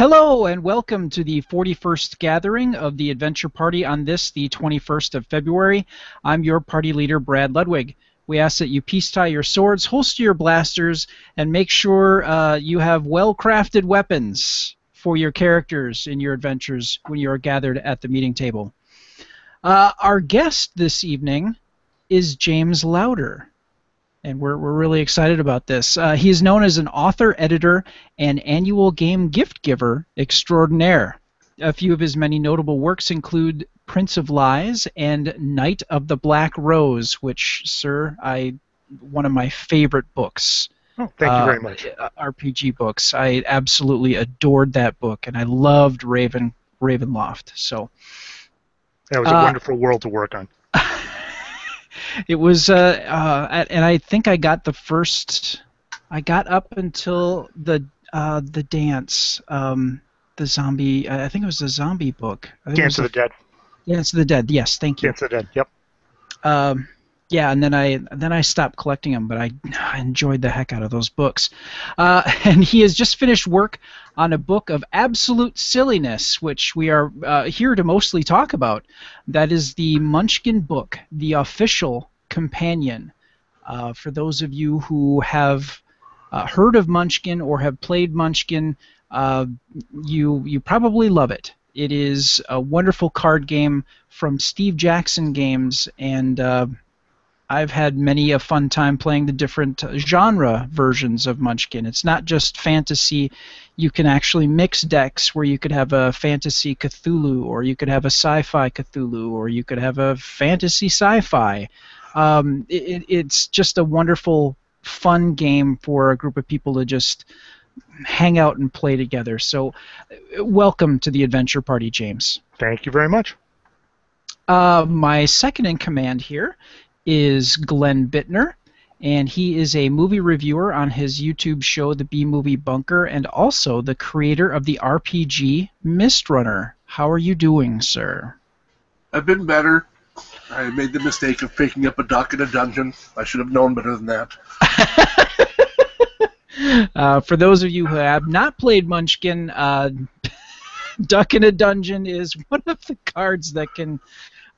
Hello and welcome to the 41st gathering of the Adventure Party on this, the 21st of February. I'm your party leader, Brad Ludwig. We ask that you peace tie your swords, holster your blasters, and make sure uh, you have well crafted weapons for your characters in your adventures when you are gathered at the meeting table. Uh, our guest this evening is James Lowder and we're, we're really excited about this. Uh, he is known as an author, editor, and annual game gift giver extraordinaire. A few of his many notable works include Prince of Lies and Knight of the Black Rose, which, sir, I one of my favorite books. Oh, thank you very uh, much. Uh, RPG books. I absolutely adored that book, and I loved Raven Ravenloft. So that was a uh, wonderful world to work on it was, uh, uh, and I think I got the first. I got up until the uh, the dance, um, the zombie. I think it was the zombie book. Dance of the Dead. Dance of the Dead. Yes, thank you. Dance of the Dead. Yep. Um, yeah, and then I then I stopped collecting them, but I, I enjoyed the heck out of those books. Uh, and he has just finished work on a book of absolute silliness, which we are uh, here to mostly talk about. That is the Munchkin book, the official companion. Uh, for those of you who have uh, heard of Munchkin or have played Munchkin, uh, you you probably love it. It is a wonderful card game from Steve Jackson Games, and uh, I've had many a fun time playing the different genre versions of Munchkin. It's not just fantasy. You can actually mix decks where you could have a fantasy Cthulhu, or you could have a sci-fi Cthulhu, or you could have a fantasy sci-fi. Um, it, it's just a wonderful, fun game for a group of people to just hang out and play together. So, welcome to the Adventure Party, James. Thank you very much. Uh, my second in command here is Glenn Bittner, and he is a movie reviewer on his YouTube show, The B Movie Bunker, and also the creator of the RPG Mistrunner. How are you doing, sir? I've been better. I made the mistake of picking up a duck in a dungeon. I should have known better than that. uh, for those of you who have not played Munchkin, uh, Duck in a Dungeon is one of the cards that can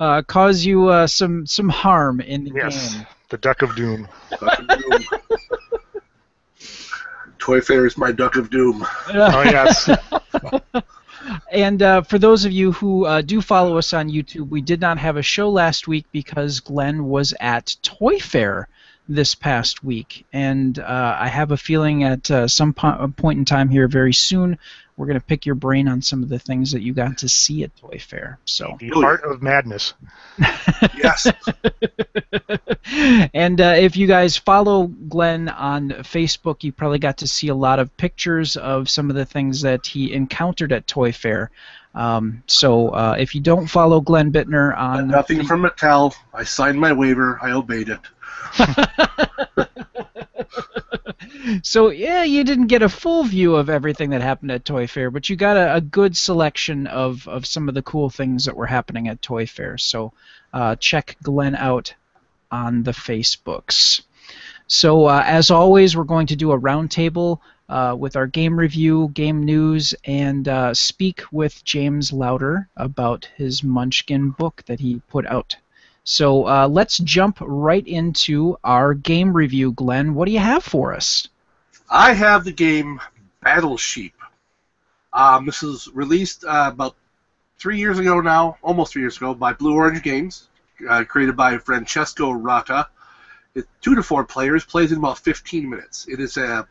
uh, cause you uh, some some harm in the yes, game. the Duck of Doom. Duck of Doom. Toy Fair is my Duck of Doom. oh yes. and uh, for those of you who uh, do follow us on YouTube, we did not have a show last week because Glenn was at Toy Fair this past week, and uh, I have a feeling at uh, some po- point in time here very soon we're going to pick your brain on some of the things that you got to see at Toy Fair. So the heart of madness. yes. and uh, if you guys follow Glenn on Facebook, you probably got to see a lot of pictures of some of the things that he encountered at Toy Fair. Um, so uh, if you don't follow Glenn Bittner on nothing the, from Mattel, I signed my waiver. I obeyed it. so yeah, you didn't get a full view of everything that happened at Toy Fair, but you got a, a good selection of, of some of the cool things that were happening at Toy Fair. So uh, check Glenn out on the Facebooks. So uh, as always, we're going to do a roundtable uh, with our game review, game news, and uh, speak with James Lowder about his Munchkin book that he put out so uh, let's jump right into our game review, Glenn. What do you have for us? I have the game Battle Sheep. Um, this was released uh, about three years ago now, almost three years ago, by Blue Orange Games, uh, created by Francesco Rotta. It's two to four players, plays in about 15 minutes. It is a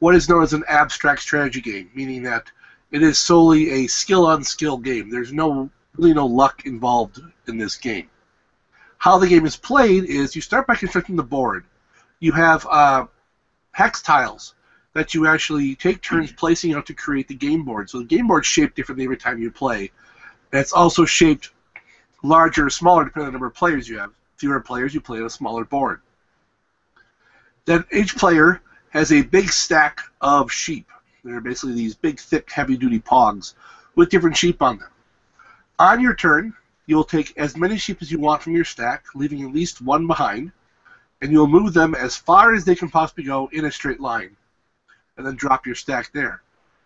what is known as an abstract strategy game, meaning that it is solely a skill on skill game. There's no really no luck involved in this game. How the game is played is you start by constructing the board. You have uh, hex tiles that you actually take turns placing out to create the game board. So the game board's shaped differently every time you play. And it's also shaped larger or smaller depending on the number of players you have. Fewer players, you play on a smaller board. Then each player has a big stack of sheep. They're basically these big, thick, heavy-duty pogs with different sheep on them. On your turn, You'll take as many sheep as you want from your stack, leaving at least one behind, and you'll move them as far as they can possibly go in a straight line, and then drop your stack there.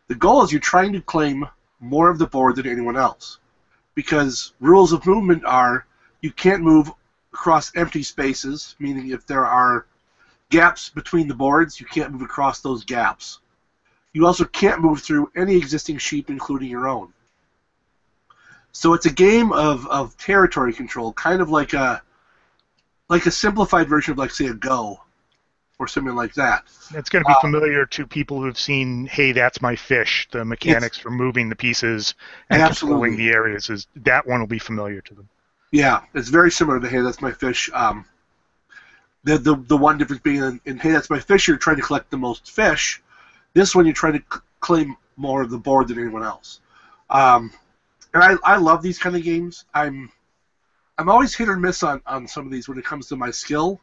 The goal is you're trying to claim more of the board than anyone else, because rules of movement are you can't move across empty spaces, meaning if there are gaps between the boards, you can't move across those gaps. You also can't move through any existing sheep, including your own. So it's a game of, of territory control, kind of like a like a simplified version of like say a Go or something like that. It's going to be Um, familiar to people who've seen, hey, that's my fish. The mechanics for moving the pieces and Absolutely. controlling the areas is that one will be familiar to them. Yeah, it's very similar to Hey, That's My Fish. Um, the, the the one difference being in, in Hey, That's My Fish, you're trying to collect the most fish. This one, you're trying to c- claim more of the board than anyone else. Um, and I, I love these kind of games. I'm I'm always hit or miss on, on some of these when it comes to my skill.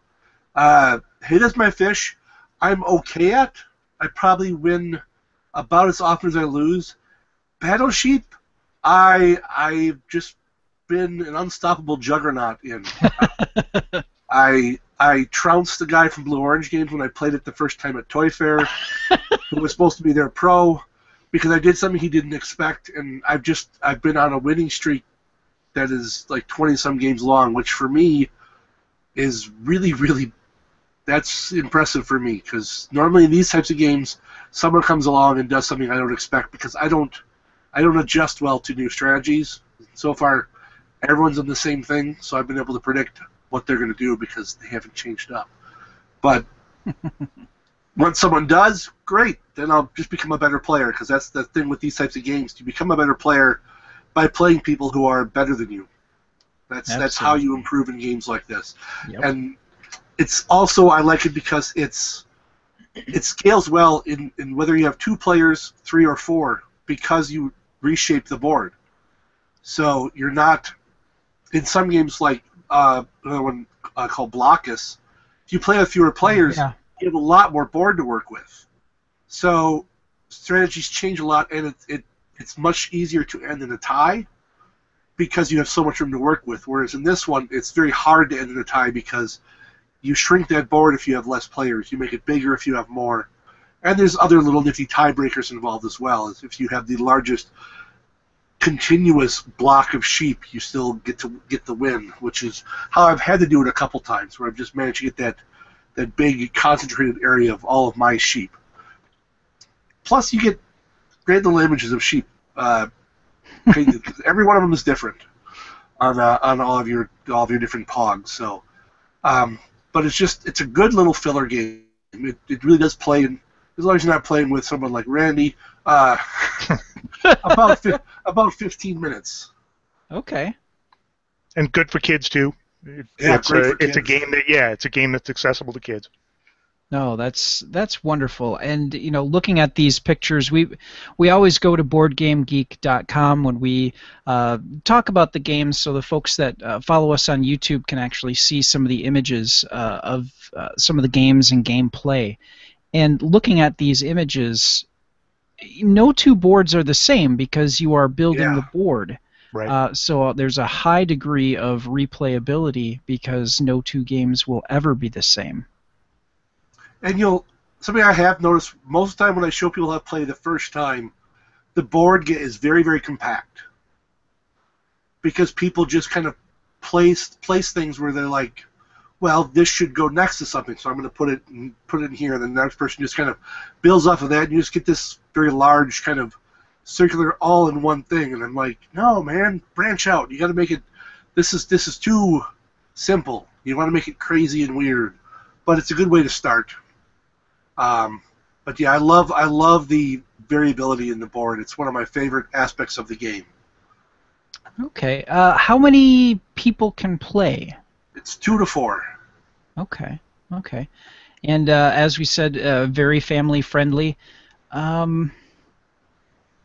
Uh, hey, That's My Fish, I'm okay at. I probably win about as often as I lose. Battle Sheep, I I've just been an unstoppable juggernaut in. I I trounced the guy from Blue Orange Games when I played it the first time at Toy Fair, who was supposed to be their pro, because I did something he didn't expect, and I've just I've been on a winning streak that is like twenty some games long, which for me is really really that's impressive for me because normally in these types of games someone comes along and does something I don't expect because I don't I don't adjust well to new strategies. So far, everyone's on the same thing, so I've been able to predict what they're going to do because they haven't changed up. But once someone does, great. Then I'll just become a better player because that's the thing with these types of games. You become a better player by playing people who are better than you. That's that's how you improve in games like this. Yep. And it's also I like it because it's it scales well in, in whether you have two players, three or four, because you reshape the board. So you're not in some games like uh, another one uh, called Blokus. If you play with fewer players, Yeah. You have a lot more board to work with. So strategies change a lot, and it, it it's much easier to end in a tie because you have so much room to work with. Whereas in this one, it's very hard to end in a tie because you shrink that board if you have less players. You make it bigger if you have more. And there's other little nifty tiebreakers involved as well. If you have the largest continuous block of sheep, you still get to get the win, which is how I've had to do it a couple times, where I've just managed to get that that big concentrated area of all of my sheep. Plus, you get great little images of sheep. Uh, painted- 'cause every one of them is different on uh, on all of your all of your different pogs. So, um, but it's just it's a good little filler game. It, it really does play, in, as long as you're not playing with someone like Randy. Uh, about fi- about 15 minutes. Okay. And good for kids too. It- Yeah, it's great a it's a game that yeah, it's a game that's accessible to kids. No, that's that's wonderful. And you know, looking at these pictures, we we always go to BoardGameGeek.com when we uh, talk about the games, so the folks that uh, follow us on YouTube can actually see some of the images uh, of uh, some of the games and gameplay. And looking at these images, no two boards are the same because you are building Yeah. the board. Right. Uh, so there's a high degree of replayability because no two games will ever be the same. And you'll something I have noticed most of the time when I show people how to play the first time, the board get, is very very compact because people just kind of place place things where they're like, well, this should go next to something, so I'm going to put it put it in here, and then the next person just kind of builds off of that, and you just get this very large kind of circular all in one thing. And I'm like, no, man, branch out. You got to make it. This is this is too simple. You want to make it crazy and weird, but it's a good way to start. Um, but yeah, I love I love the variability in the board. It's one of my favorite aspects of the game. Okay. Uh, how many people can play? It's two to four. Okay. Okay. And uh, as we said, uh, very family friendly. Um,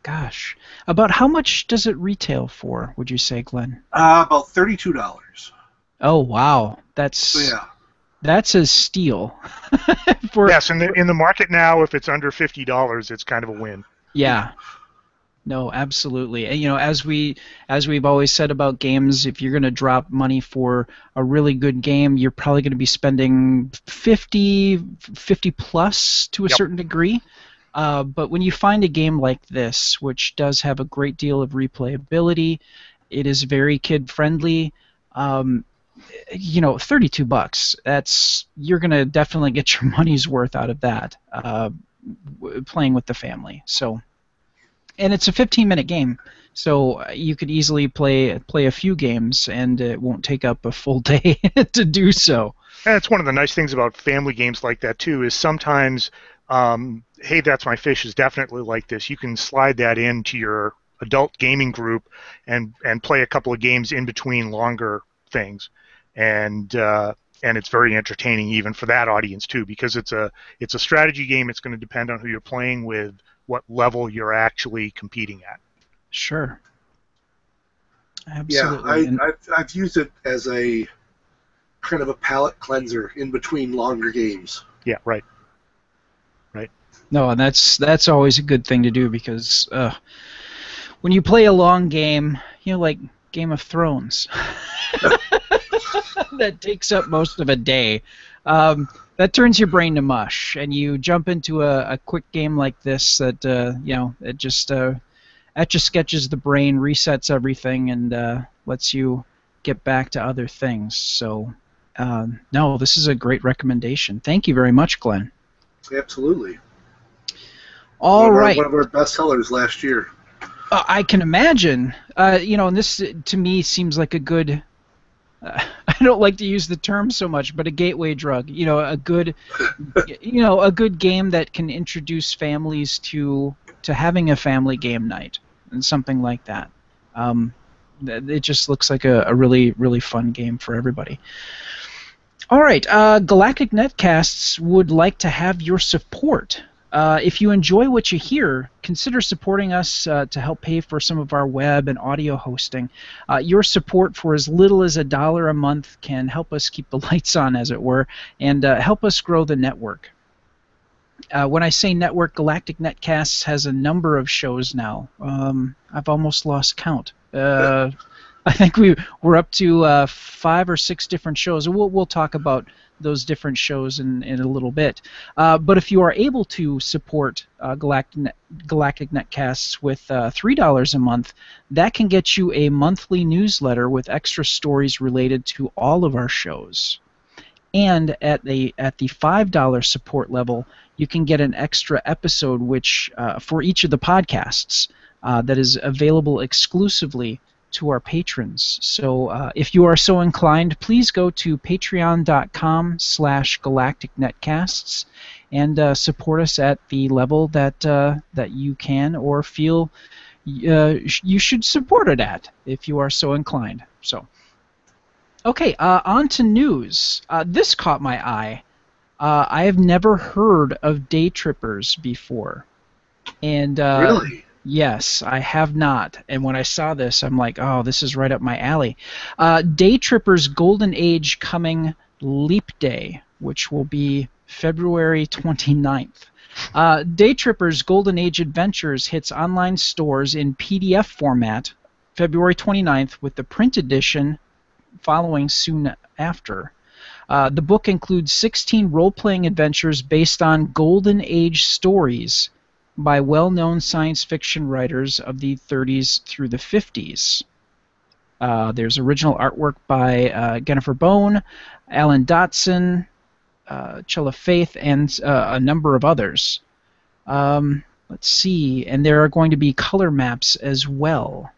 gosh, about how much does it retail for? Would you say, Glenn? Uh, about thirty-two dollars. Oh wow, that's So yeah, that's a steal. for yes, in the in the market now, if it's under fifty dollars, it's kind of a win. Yeah. No, absolutely. And you know, as we as we've always said about games, if you're going to drop money for a really good game, you're probably going to be spending 50 50 plus to a Yep. certain degree. Uh, but when you find a game like this, which does have a great deal of replayability, it is very kid friendly. Um, you know, 32 bucks. That's you're gonna definitely get your money's worth out of that. Uh, w- playing with the family. So, and it's a 15 minute game, so you could easily play play a few games, and it won't take up a full day to do so. It's one of the nice things about family games like that too is sometimes, um, hey, that's my fish is definitely like this. You can slide that into your adult gaming group and and play a couple of games in between longer things, and uh, and it's very entertaining even for that audience too because it's a it's a strategy game. It's going to depend on who you're playing with, what level you're actually competing at. Sure. Absolutely. Yeah, I, I've, I've used it as a kind of a palate cleanser in between longer games. Yeah, right. No, and that's that's always a good thing to do because uh, when you play a long game, you know, like Game of Thrones, that takes up most of a day. Um, that turns your brain to mush, and you jump into a, a quick game like this that uh, you know it just uh, etch a sketches the brain, resets everything, and uh, lets you get back to other things. So, um, no, this is a great recommendation. Thank you very much, Glenn. Absolutely. All one right. one of our best sellers last year. Uh, I can imagine. Uh, you know, and this to me seems like a good. Uh, I don't like to use the term so much, but a gateway drug. You know, a good, you know, a good game that can introduce families to to having a family game night and something like that. Um, it just looks like a, a really really fun game for everybody. All right, uh, Galactic Netcasts would like to have your support. Uh, if you enjoy what you hear, consider supporting us uh, to help pay for some of our web and audio hosting. Uh, your support for as little as a dollar a month can help us keep the lights on, as it were, and uh, help us grow the network. Uh, when I say network, Galactic Netcasts has a number of shows now. Um, I've almost lost count. I think we we're up to uh, five or six different shows. We'll we'll talk about those different shows in, in a little bit. Uh, but if you are able to support uh, Galactic, Net, Galactic Netcasts with uh, $3 a month, that can get you a monthly newsletter with extra stories related to all of our shows. And at the at the five dollar support level, you can get an extra episode, which uh, for each of the podcasts uh, that is available exclusively to our patrons. So uh, if you are so inclined, please go to patreon.com slash galacticnetcasts and uh, support us at the level that uh, that you can or feel uh, you should support it at if you are so inclined. So, okay, uh, on to news. Uh, this caught my eye. I have never heard of day trippers before, and really? Yes, I have not. And when I saw this, I'm like, oh, this is right up my alley. Uh, Day Tripper's Golden Age coming Leap Day, which will be February 29th. Uh, Day Tripper's Golden Age Adventures hits online stores in PDF format February 29th, with the print edition following soon after. Uh, the book includes 16 role playing adventures based on Golden Age stories by well known science fiction writers of the 30s through the 50s. Uh, there's original artwork by uh, Jennifer Bone, Alan Dotson, uh, Chilla Faith, and uh, a number of others. Um, let's see, and there are going to be color maps as well.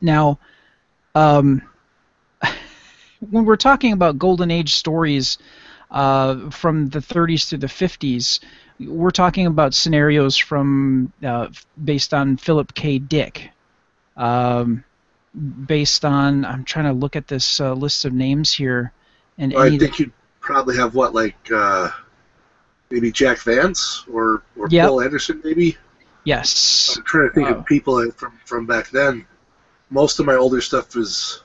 Now, um, when we're talking about Golden Age stories uh, from the 30s through the 50s, we're talking about scenarios from uh, based on Philip K. Dick, um, based on I'm trying to look at this uh, list of names here, and Well, I any think you'd probably have what, like uh, maybe Jack Vance or or Yep. Poul Anderson, maybe. yes, I'm trying to think Oh. of people from from back then. Most of my older stuff is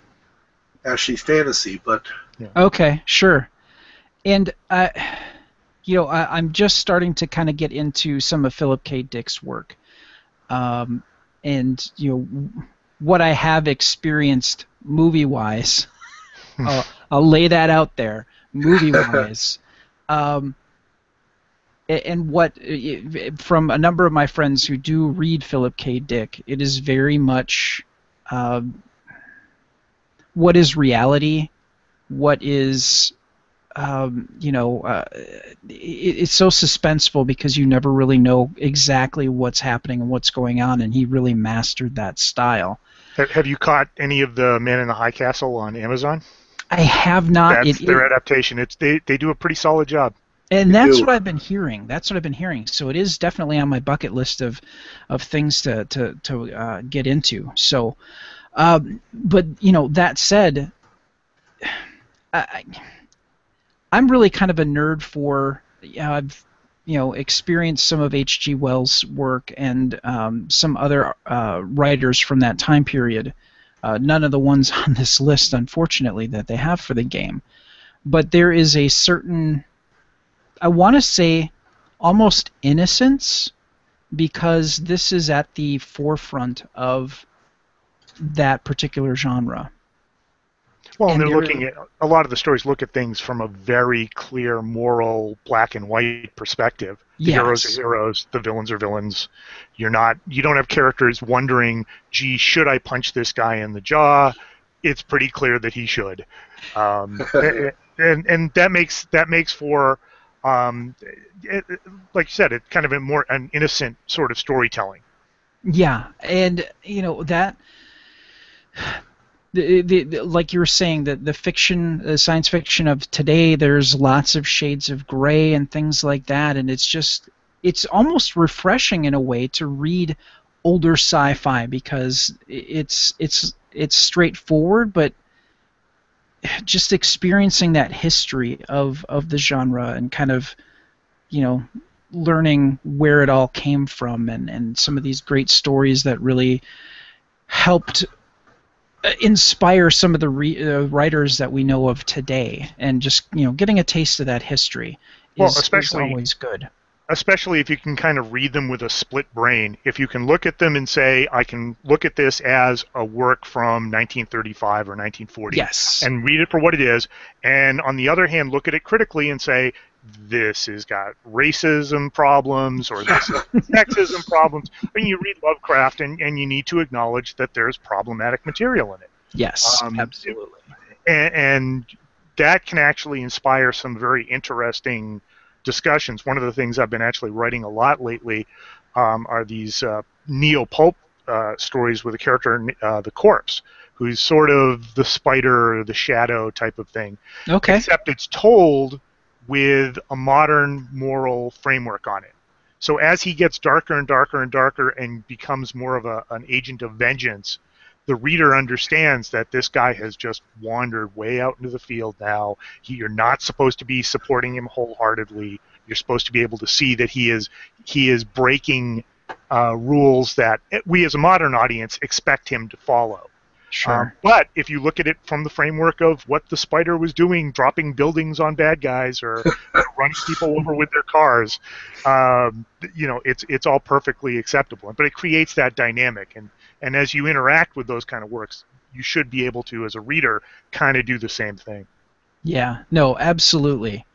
actually fantasy, but okay, sure, and uh, you know I, I'm just starting to kind of get into some of Philip K. Dick's work, um, and you know what I have experienced movie wise. I'll, I'll lay that out there, movie wise. um, and what from a number of my friends who do read Philip K. Dick, it is very much uh, what is reality, what is um, you know, uh, it, it's so suspenseful because you never really know exactly what's happening and what's going on, and he really mastered that style. Have you caught any of the Man in the High Castle on Amazon? I have not. That's it, their it, adaptation. It's they, they do a pretty solid job. And that's what I've been hearing. That's what I've been hearing. So it is definitely on my bucket list of, of things to to to uh, get into. So, um, but you know that said, I, I'm really kind of a nerd for. You know, I've you know experienced some of H.G. Wells' work and um, some other uh, writers from that time period. Uh, none of the ones on this list, unfortunately, that they have for the game. But there is a certain I want to say almost innocence because this is at the forefront of that particular genre. Well, and they're, they're looking at a lot of the stories look at things from a very clear moral black and white perspective. The yes. heroes are heroes, the villains are villains. You're not you don't have characters wondering, "Gee, should I punch this guy in the jaw?" It's pretty clear that he should. Um, and and that makes that makes for um, it, like you said, it's kind of a more an innocent sort of storytelling. Yeah, and you know that. The, the, the, like you were saying, that the fiction, the science fiction of today, there's lots of shades of gray and things like that, and it's just, it's almost refreshing in a way to read older sci-fi because it's it's it's straightforward, but just experiencing that history of of the genre and kind of you know learning where it all came from and and some of these great stories that really helped inspire some of the re- uh, writers that we know of today. And just you know getting a taste of that history well, is, especially, is always good. Especially if you can kind of read them with a split brain. If you can look at them and say, I can look at this as a work from 1935 or 1940, yes, and read it for what it is, and on the other hand, look at it critically and say, this has got racism problems or this is sexism problems. I mean, you read Lovecraft and, and you need to acknowledge that there's problematic material in it. Yes, um, absolutely. And, and that can actually inspire some very interesting discussions. One of the things I've been actually writing a lot lately um, are these uh, neo pulp uh, stories with a character, uh, the corpse, who's sort of the spider, the shadow type of thing. Okay. Except it's told with a modern moral framework on it. So as he gets darker and darker and darker and becomes more of a, an agent of vengeance, the reader understands that this guy has just wandered way out into the field now. He, you're not supposed to be supporting him wholeheartedly. You're supposed to be able to see that he is he is breaking uh, rules that we as a modern audience expect him to follow. Sure. Um, but if you look at it from the framework of what the spider was doing, dropping buildings on bad guys or running people over with their cars, um, you know, it's it's all perfectly acceptable. But it creates that dynamic, and and as you interact with those kind of works, you should be able to, as a reader, kind of do the same thing. Yeah. No. Absolutely.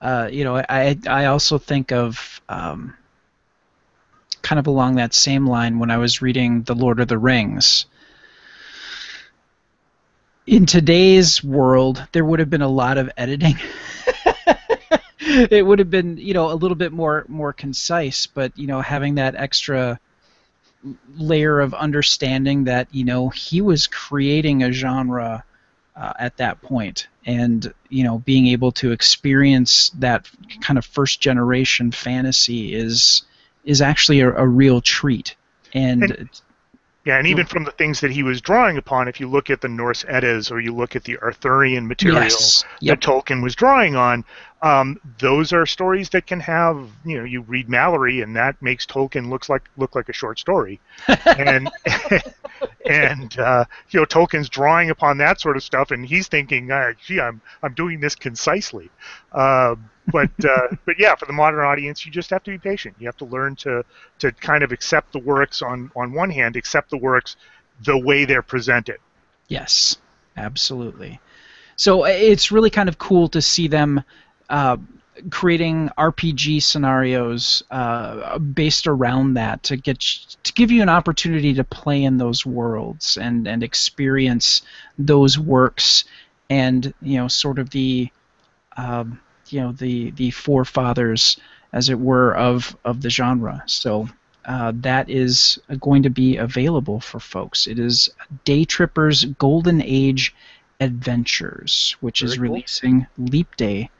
Uh, you know, I I also think of um, kind of along that same line when I was reading The Lord of the Rings in today's world, there would have been a lot of editing. it would have been, you know, a little bit more more concise, but you know, having that extra layer of understanding that you know he was creating a genre uh, at that point, and you know, being able to experience that kind of first generation fantasy is is actually a, a real treat. And, and yeah, and even from the things that he was drawing upon, if you look at the Norse Eddas or you look at the Arthurian material yes. yep. that Tolkien was drawing on, um, those are stories that can have you know you read Malory and that makes Tolkien looks like look like a short story, and and uh, you know Tolkien's drawing upon that sort of stuff and he's thinking, uh, gee, I'm I'm doing this concisely. Uh, but uh, but yeah, for the modern audience, you just have to be patient. You have to learn to to kind of accept the works on on one hand, accept the works the way they're presented. Yes, absolutely. So uh, it's really kind of cool to see them creating RPG scenarios uh, based around that to get to give you an opportunity to play in those worlds and and experience those works and you know sort of the um, you know the the forefathers as it were of of the genre. So uh, that is going to be available for folks. It is Day Trippers Golden Age Adventures, which Very is cool. releasing Leap Day.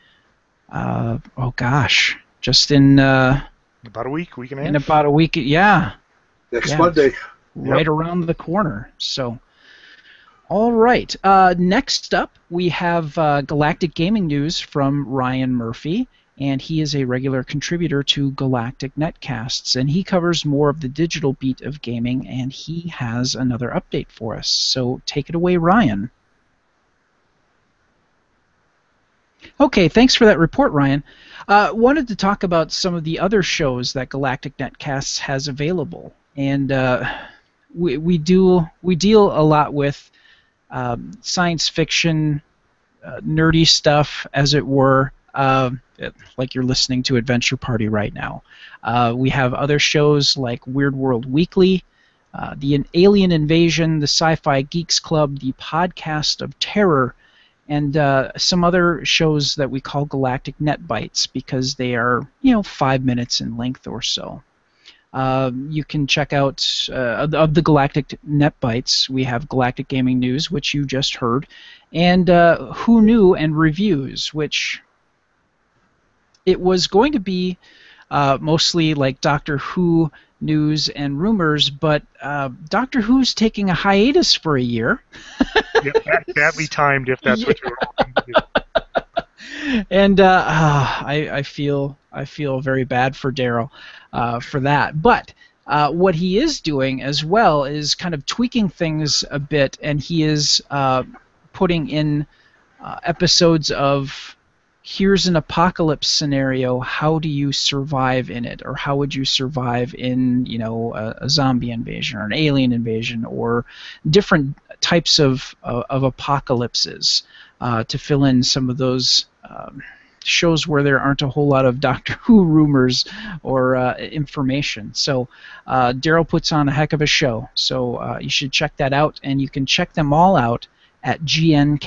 Uh, oh gosh, just in uh, About a week, week and a half. in about a week. Yeah, Next Yeah. Monday. right around the corner. So, all right. Uh, next up, we have uh, Galactic Gaming News from Ryan Murphy, and he is a regular contributor to Galactic Netcasts, and he covers more of the digital beat of gaming, and he has another update for us. So, take it away, Ryan. Okay, thanks for that report, Ryan. Uh, wanted to talk about some of the other shows that Galactic Netcasts has available, and uh, we, we do we deal a lot with um, science fiction, uh, nerdy stuff, as it were. It- like you're listening to Adventure Party right now. Uh, we have other shows like Weird World Weekly, uh, the Alien Invasion, the Sci-Fi Geeks Club, the Podcast of Terror, and uh, some other shows that we call Galactic Net Bites because they are, you know, five minutes in length or so. Um, you can check out uh, of the- of the Galactic Net Bites. We have Galactic Gaming News, which you just heard, and uh, Who Knew and reviews, which it was going to be uh, mostly like Doctor Who news and rumors, but uh, Doctor Who's taking a hiatus for a year. yeah, bad- badly timed if that's what you're looking to do. and uh, ah, I, I feel I feel very bad for Daryl uh, for that. But uh, what he is doing as well is kind of tweaking things a bit, and he is uh, putting in uh, episodes of here's an apocalypse scenario. How do you survive in it, or how would you survive in you know a, a zombie invasion or an alien invasion or different types of uh, of apocalypses uh, to fill in some of those um, shows where there aren't a whole lot of Doctor Who rumors or uh, information. So uh, Daryl puts on a heck of a show. So uh, you should check that out, and you can check them all out at gncasts.com.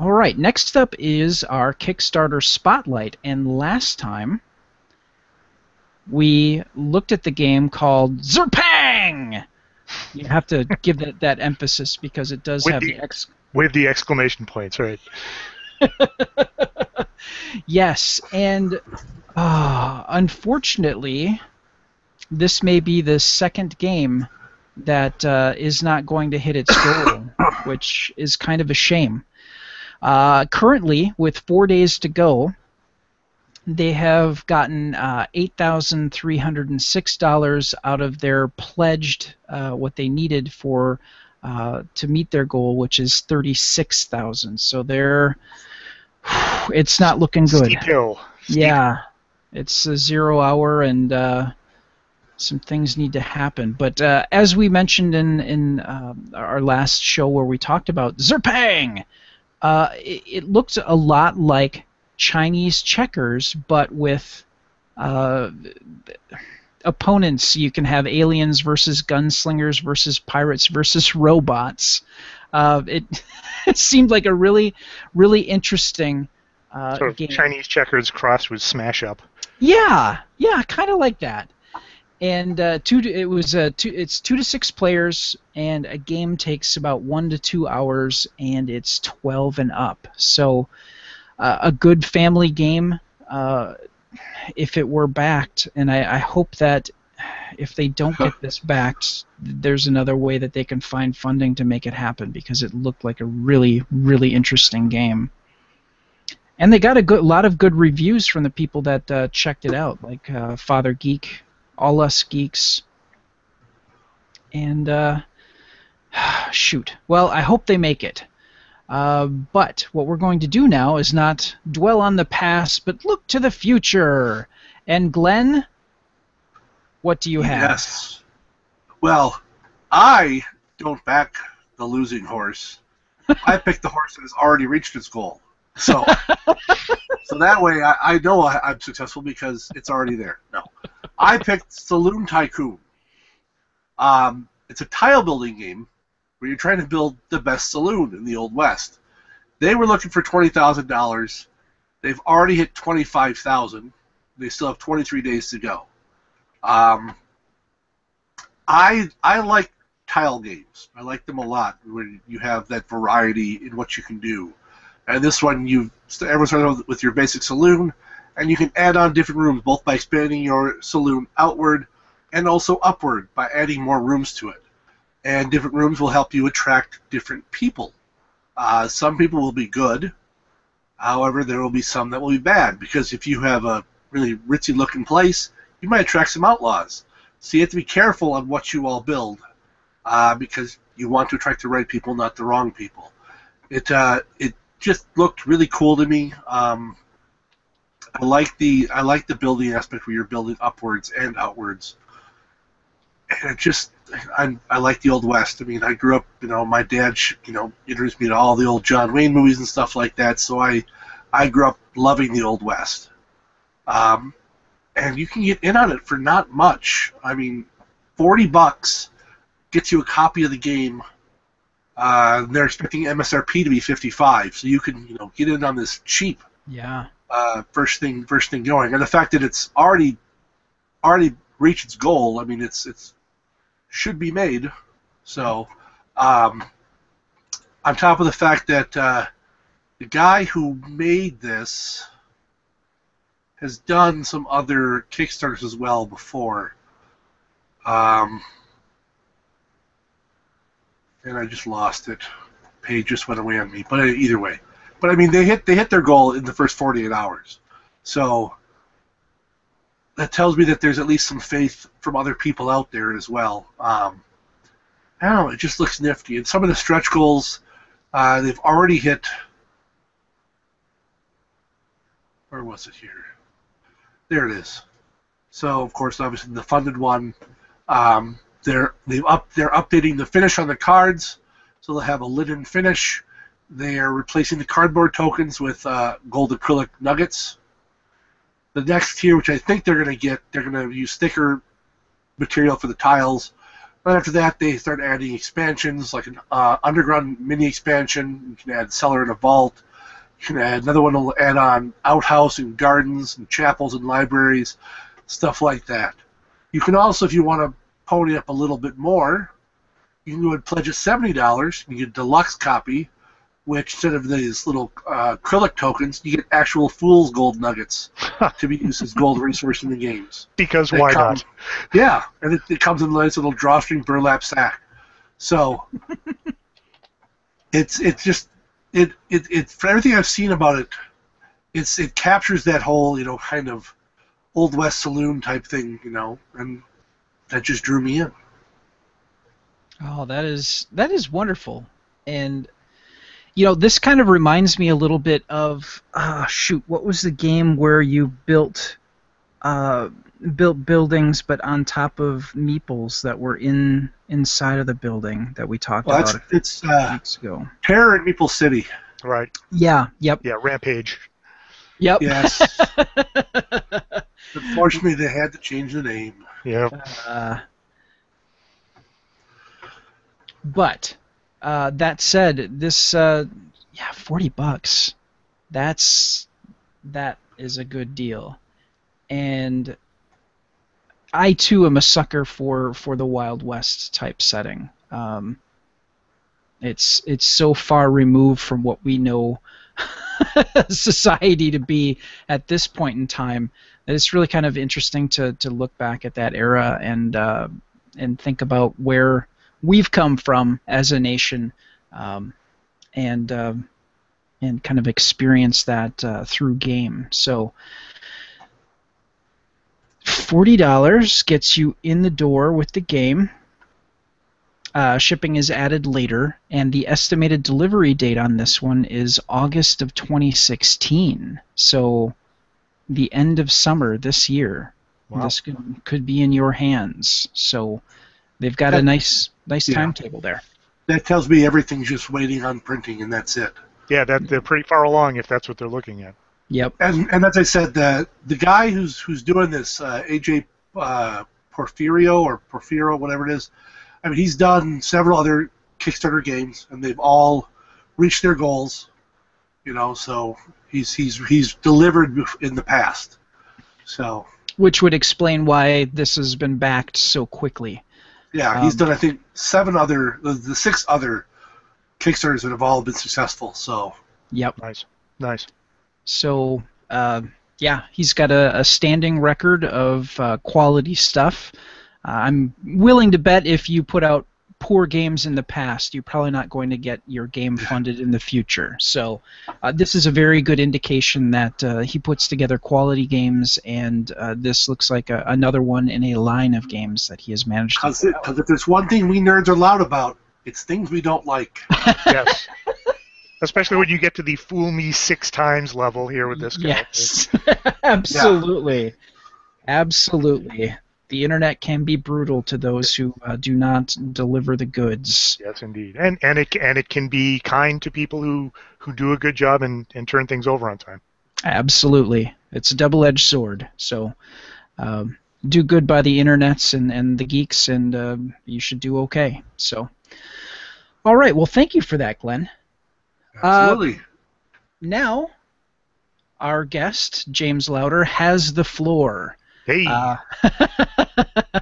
All right, next up is our Kickstarter spotlight, and last time we looked at the game called Zerpang. You have to give that, that emphasis because it does With have the- the ex- With the exclamation points, right? yes, and uh, unfortunately, this may be the second game that uh, is not going to hit its goal, which is kind of a shame. Uh, currently, with four days to go, they have gotten uh, $8,306 out of their pledged uh, what they needed for uh, to meet their goal, which is 36,000. So they're it's not looking good. Steep hill. Steep- Yeah, it's a zero hour, and uh, some things need to happen. But uh, as we mentioned in in um, our last show where we talked about Zerpang, uh, it, it looked a lot like Chinese checkers, but with uh, opponents. You can have aliens versus gunslingers versus pirates versus robots. Uh, it it seemed like a really really interesting uh, Sort of game. Chinese checkers crossed with Smash Up. Yeah, yeah, kind of like that. And uh, two, to, it was uh, two. It's two to six players, and a game takes about one to two hours, and it's twelve and up. So, uh, a good family game, uh, if it were backed. And I, I hope that if they don't get this backed, there's another way that they can find funding to make it happen because it looked like a really, really interesting game. And they got a good lot of good reviews from the people that uh, checked it out, like uh, Father Geek, All Us Geeks, and uh, shoot. Well, I hope they make it. Uh, but what we're going to do now is not dwell on the past, but look to the future. And Glenn, what do you have? Yes. Well, I don't back the losing horse. I picked the horse that has already reached its goal. So, so that way I, I know I, I'm successful because it's already there. No, I picked Saloon Tycoon. Um, it's a tile building game where you're trying to build the best saloon in the Old West. They were looking for twenty thousand dollars. They've already hit twenty-five thousand. They still have twenty-three days to go. Um, I I like tile games. I like them a lot when you have that variety in what you can do. And this one, you everyone starts with your basic saloon, and you can add on different rooms both by expanding your saloon outward and also upward by adding more rooms to it. And different rooms will help you attract different people. Uh, some people will be good, however, there will be some that will be bad because if you have a really ritzy looking place, you might attract some outlaws. So you have to be careful on what you all build uh, because you want to attract the right people, not the wrong people. It uh, it just looked really cool to me. Um, I like the I like the building aspect where you're building upwards and outwards, and it just I I like the old west. I mean, I grew up, you know, my dad you know introduced me to all the old John Wayne movies and stuff like that, so I I grew up loving the old west. Um, and you can get in on it for not much. I mean, forty bucks gets you a copy of the game. Uh, they're expecting MSRP to be fifty-five, so you can you know get in on this cheap. Yeah. Uh, first thing, first thing going, and the fact that it's already already reached its goal. I mean, it's it's should be made. So, um, on top of the fact that uh, the guy who made this has done some other Kickstarters as well before. Um, and I just lost it. Page just went away on me. But either way, but I mean they hit they hit their goal in the first 48 hours. So that tells me that there's at least some faith from other people out there as well. Um, I don't know. It just looks nifty, and some of the stretch goals uh, they've already hit. Where was it here? There it is. So of course, obviously the funded one. Um, they're they've up they're updating the finish on the cards, so they'll have a linen finish. They are replacing the cardboard tokens with uh, gold acrylic nuggets. The next tier, which I think they're going to get, they're going to use thicker material for the tiles. Right after that, they start adding expansions, like an uh, underground mini expansion. You can add cellar and a vault. You can add another one will add on outhouse and gardens and chapels and libraries, stuff like that. You can also, if you want to pony up a little bit more, you can go and pledge a seventy dollars. You get a deluxe copy, which instead of these little uh, acrylic tokens, you get actual fool's gold nuggets to be used as gold resource in the games. Because They why come- not? Yeah, and it, it comes in a nice little drawstring burlap sack. So it's it's just it it it for everything I've seen about it, it's it captures that whole you know kind of old west saloon type thing, you know, and that just drew me in. Oh, that is that is wonderful, and you know this kind of reminds me a little bit of uh, shoot, what was the game where you built uh, built buildings, but on top of meeples that were in inside of the building that we talked Well, about that's a few it's uh, weeks ago. Terror in Meeple City. Right. Yeah. Yep. Yeah, Rampage. Yep. Yes. Unfortunately, they had to change the name. Yeah. Uh, but uh, that said, this uh, yeah, forty bucks. That's that is a good deal, and I too am a sucker for for the Wild West type setting. Um, it's it's so far removed from what we know society to be at this point in time that it's really kind of interesting to, to look back at that era and uh, and think about where we've come from as a nation um, and um and kind of experience that uh, through game. So forty dollars gets you in the door with the game. Uh, shipping is added later, and the estimated delivery date on this one is August of 2016. So, the end of summer this year. Wow. This could, could be in your hands. So, they've got a nice nice yeah. timetable there. That tells me everything's just waiting on printing, and that's it. Yeah, that they're pretty far along if that's what they're looking at. Yep. And and as I said, the the guy who's who's doing this, uh, AJ uh, Porfirio or Porfirio, whatever it is, I mean, he's done several other Kickstarter games, and they've all reached their goals. You know, so he's he's he's delivered in the past. So Which would explain why this has been backed so quickly. Yeah, he's Um, done I think seven other the, the six other Kickstarters that have all been successful. So Yep. Nice, nice. So, uh, yeah, he's got a, a standing record of uh, quality stuff. Uh, I'm willing to bet if you put out poor games in the past, you're probably not going to get your game funded in the future. So, uh, this is a very good indication that uh, he puts together quality games, and uh, this looks like a, another one in a line of games that he has managed to. because if there's one thing we nerds are loud about, it's things we don't like. Yes. Especially when you get to the fool me six times level here with this guy. Yes, absolutely, absolutely. The internet can be brutal to those who uh, do not deliver the goods. Yes, indeed. And and it and it can be kind to people who who do a good job and and turn things over on time. Absolutely, it's a double-edged sword. So, um, do good by the internets and and the geeks, and uh, you should do okay. So, all right. Well, thank you for that, Glenn. Uh, Absolutely. Now, our guest James Lowder has the floor. Hey, Uh,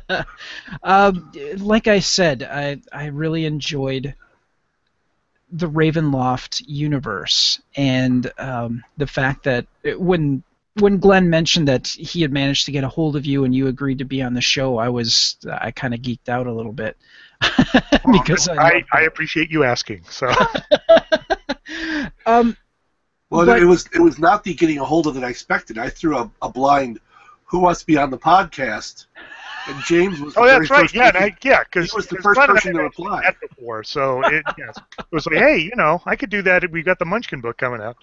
um, like I said, I I really enjoyed the Ravenloft universe and um, the fact that it- when when Glenn mentioned that he had managed to get a hold of you and you agreed to be on the show, I was I kind of geeked out a little bit because I, I, I appreciate you asking. So um Well, But- it was it was not the getting a hold of that I expected. I threw a, a blind, who wants to be on the podcast, and James was. The Oh, very that's right. first Yeah, person- I, yeah, because He was the first person to reply. That before, so it, yes. it was like, hey, you know, I could do that. We got the Munchkin book coming out.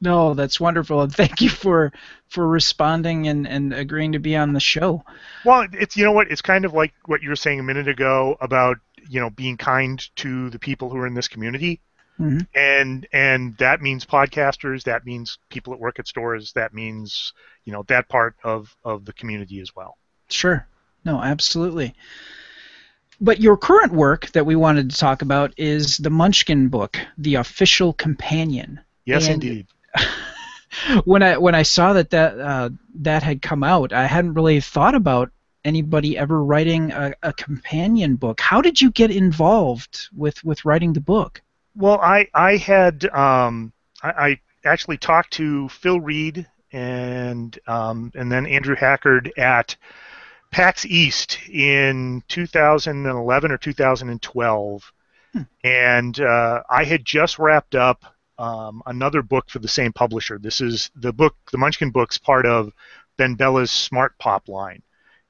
no, that's wonderful and thank you for for responding and, and agreeing to be on the show. Well, it's you know what? It's kind of like what you were saying a minute ago about you know being kind to the people who are in this community, Mhm. and and that means podcasters. That means people that work at stores. That means you know that part of of the community as well. Sure. No, absolutely. But your current work that we wanted to talk about is the Munchkin book, the official companion. Yes, And- indeed. when I when I saw that that uh, that had come out, I hadn't really thought about anybody ever writing a, a companion book. How did you get involved with with writing the book? Well, I I had um, I, I actually talked to Phil Reed and um, and then Andrew Hackard at PAX East in 2011 or 2012, and uh, I had just wrapped up um, another book for the same publisher. This is the book, the Munchkin books, part of Ben Bella's Smart Pop line,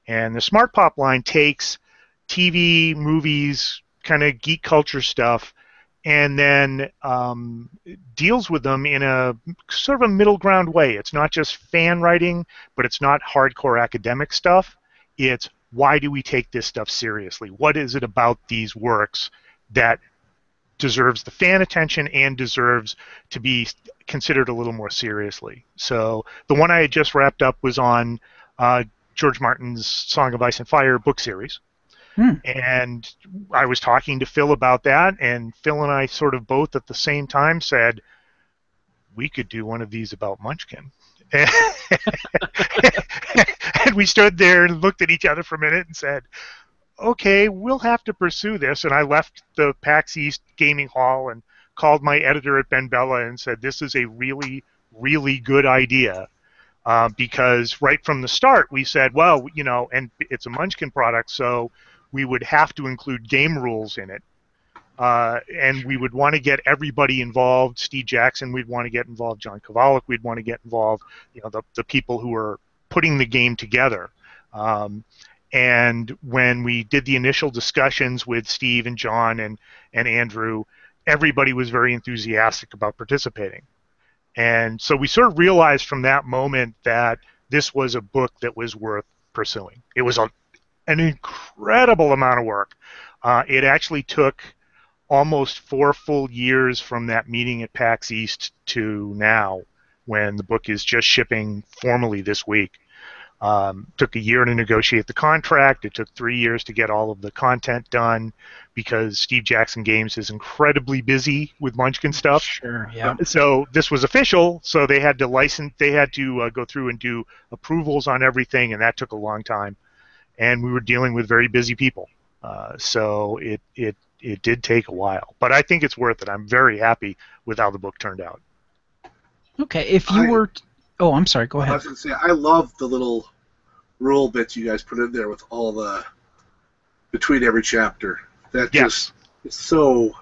and the Smart Pop line takes TV, movies, kind of geek culture stuff and then um, deals with them in a sort of a middle ground way. It's not just fan writing, but it's not hardcore academic stuff. It's why do we take this stuff seriously? What is it about these works that deserves the fan attention and deserves to be considered a little more seriously? So the one I had just wrapped up was on uh, George Martin's Song of Ice and Fire book series. Hmm. And I was talking to Phil about that, and Phil and I sort of both at the same time said, we could do one of these about Munchkin. and we stood there and looked at each other for a minute and said, okay, we'll have to pursue this. And I left the PAX East Gaming Hall and called my editor at Ben Bella and said, this is a really, really good idea. Uh, because right from the start, we said, well, you know, and it's a Munchkin product, so we would have to include game rules in it. Uh, and we would want to get everybody involved. Steve Jackson, we'd want to get involved. John Kovalic, we'd want to get involved. You know, the, the people who are putting the game together. Um, and when we did the initial discussions with Steve and John and, and Andrew, everybody was very enthusiastic about participating. And so we sort of realized from that moment that this was a book that was worth pursuing. It was a, an incredible amount of work. Uh, it actually took almost four full years from that meeting at PAX East to now, when the book is just shipping formally this week. Um, took a year to negotiate the contract. It took three years to get all of the content done because Steve Jackson Games is incredibly busy with Munchkin stuff. Sure, yeah. So this was official. So they had to license. They had to uh, go through and do approvals on everything, and that took a long time. And we were dealing with very busy people. Uh, so it it it did take a while, but I think it's worth it. I'm very happy with how the book turned out. Okay, if you I- were, t- oh, I'm sorry. Go ahead. I ahead. was going to say, I love the little rule bits you guys put in there with all the between every chapter. That Yes. just is so.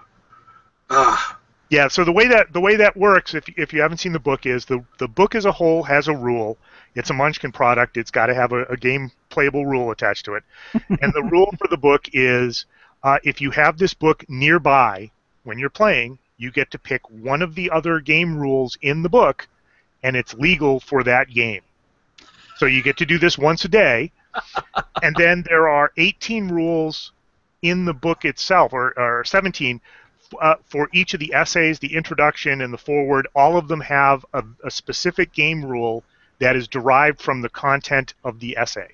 Ah, Yeah, so the way that the way that works, if if you haven't seen the book, is the the book as a whole has a rule. It's a Munchkin product. It's got to have a, a game playable rule attached to it, and the rule for the book is uh, if you have this book nearby when you're playing, you get to pick one of the other game rules in the book, and it's legal for that game. So you get to do this once a day, and then there are 18 rules in the book itself, or, or 17 uh, for each of the essays, the introduction, and the forward, all of them have a, a specific game rule that is derived from the content of the essay.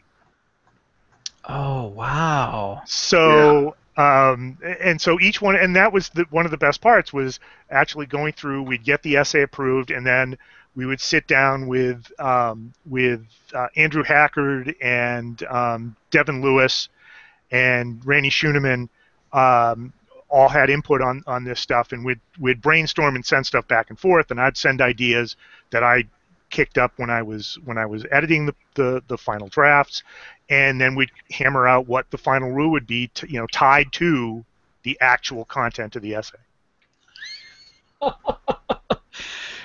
Oh, wow. So, um, and so each one, and that was the, one of the best parts was actually going through. We'd get the essay approved, and then we would sit down with um, with uh, Andrew Hackard and um, Devin Lewis and Randy Scheunemann. Um, all had input on, on this stuff, and we'd we'd brainstorm and send stuff back and forth, and I'd send ideas that I kicked up when I was when I was editing the, the, the final drafts, and then we'd hammer out what the final rule would be, to, you know, tied to the actual content of the essay.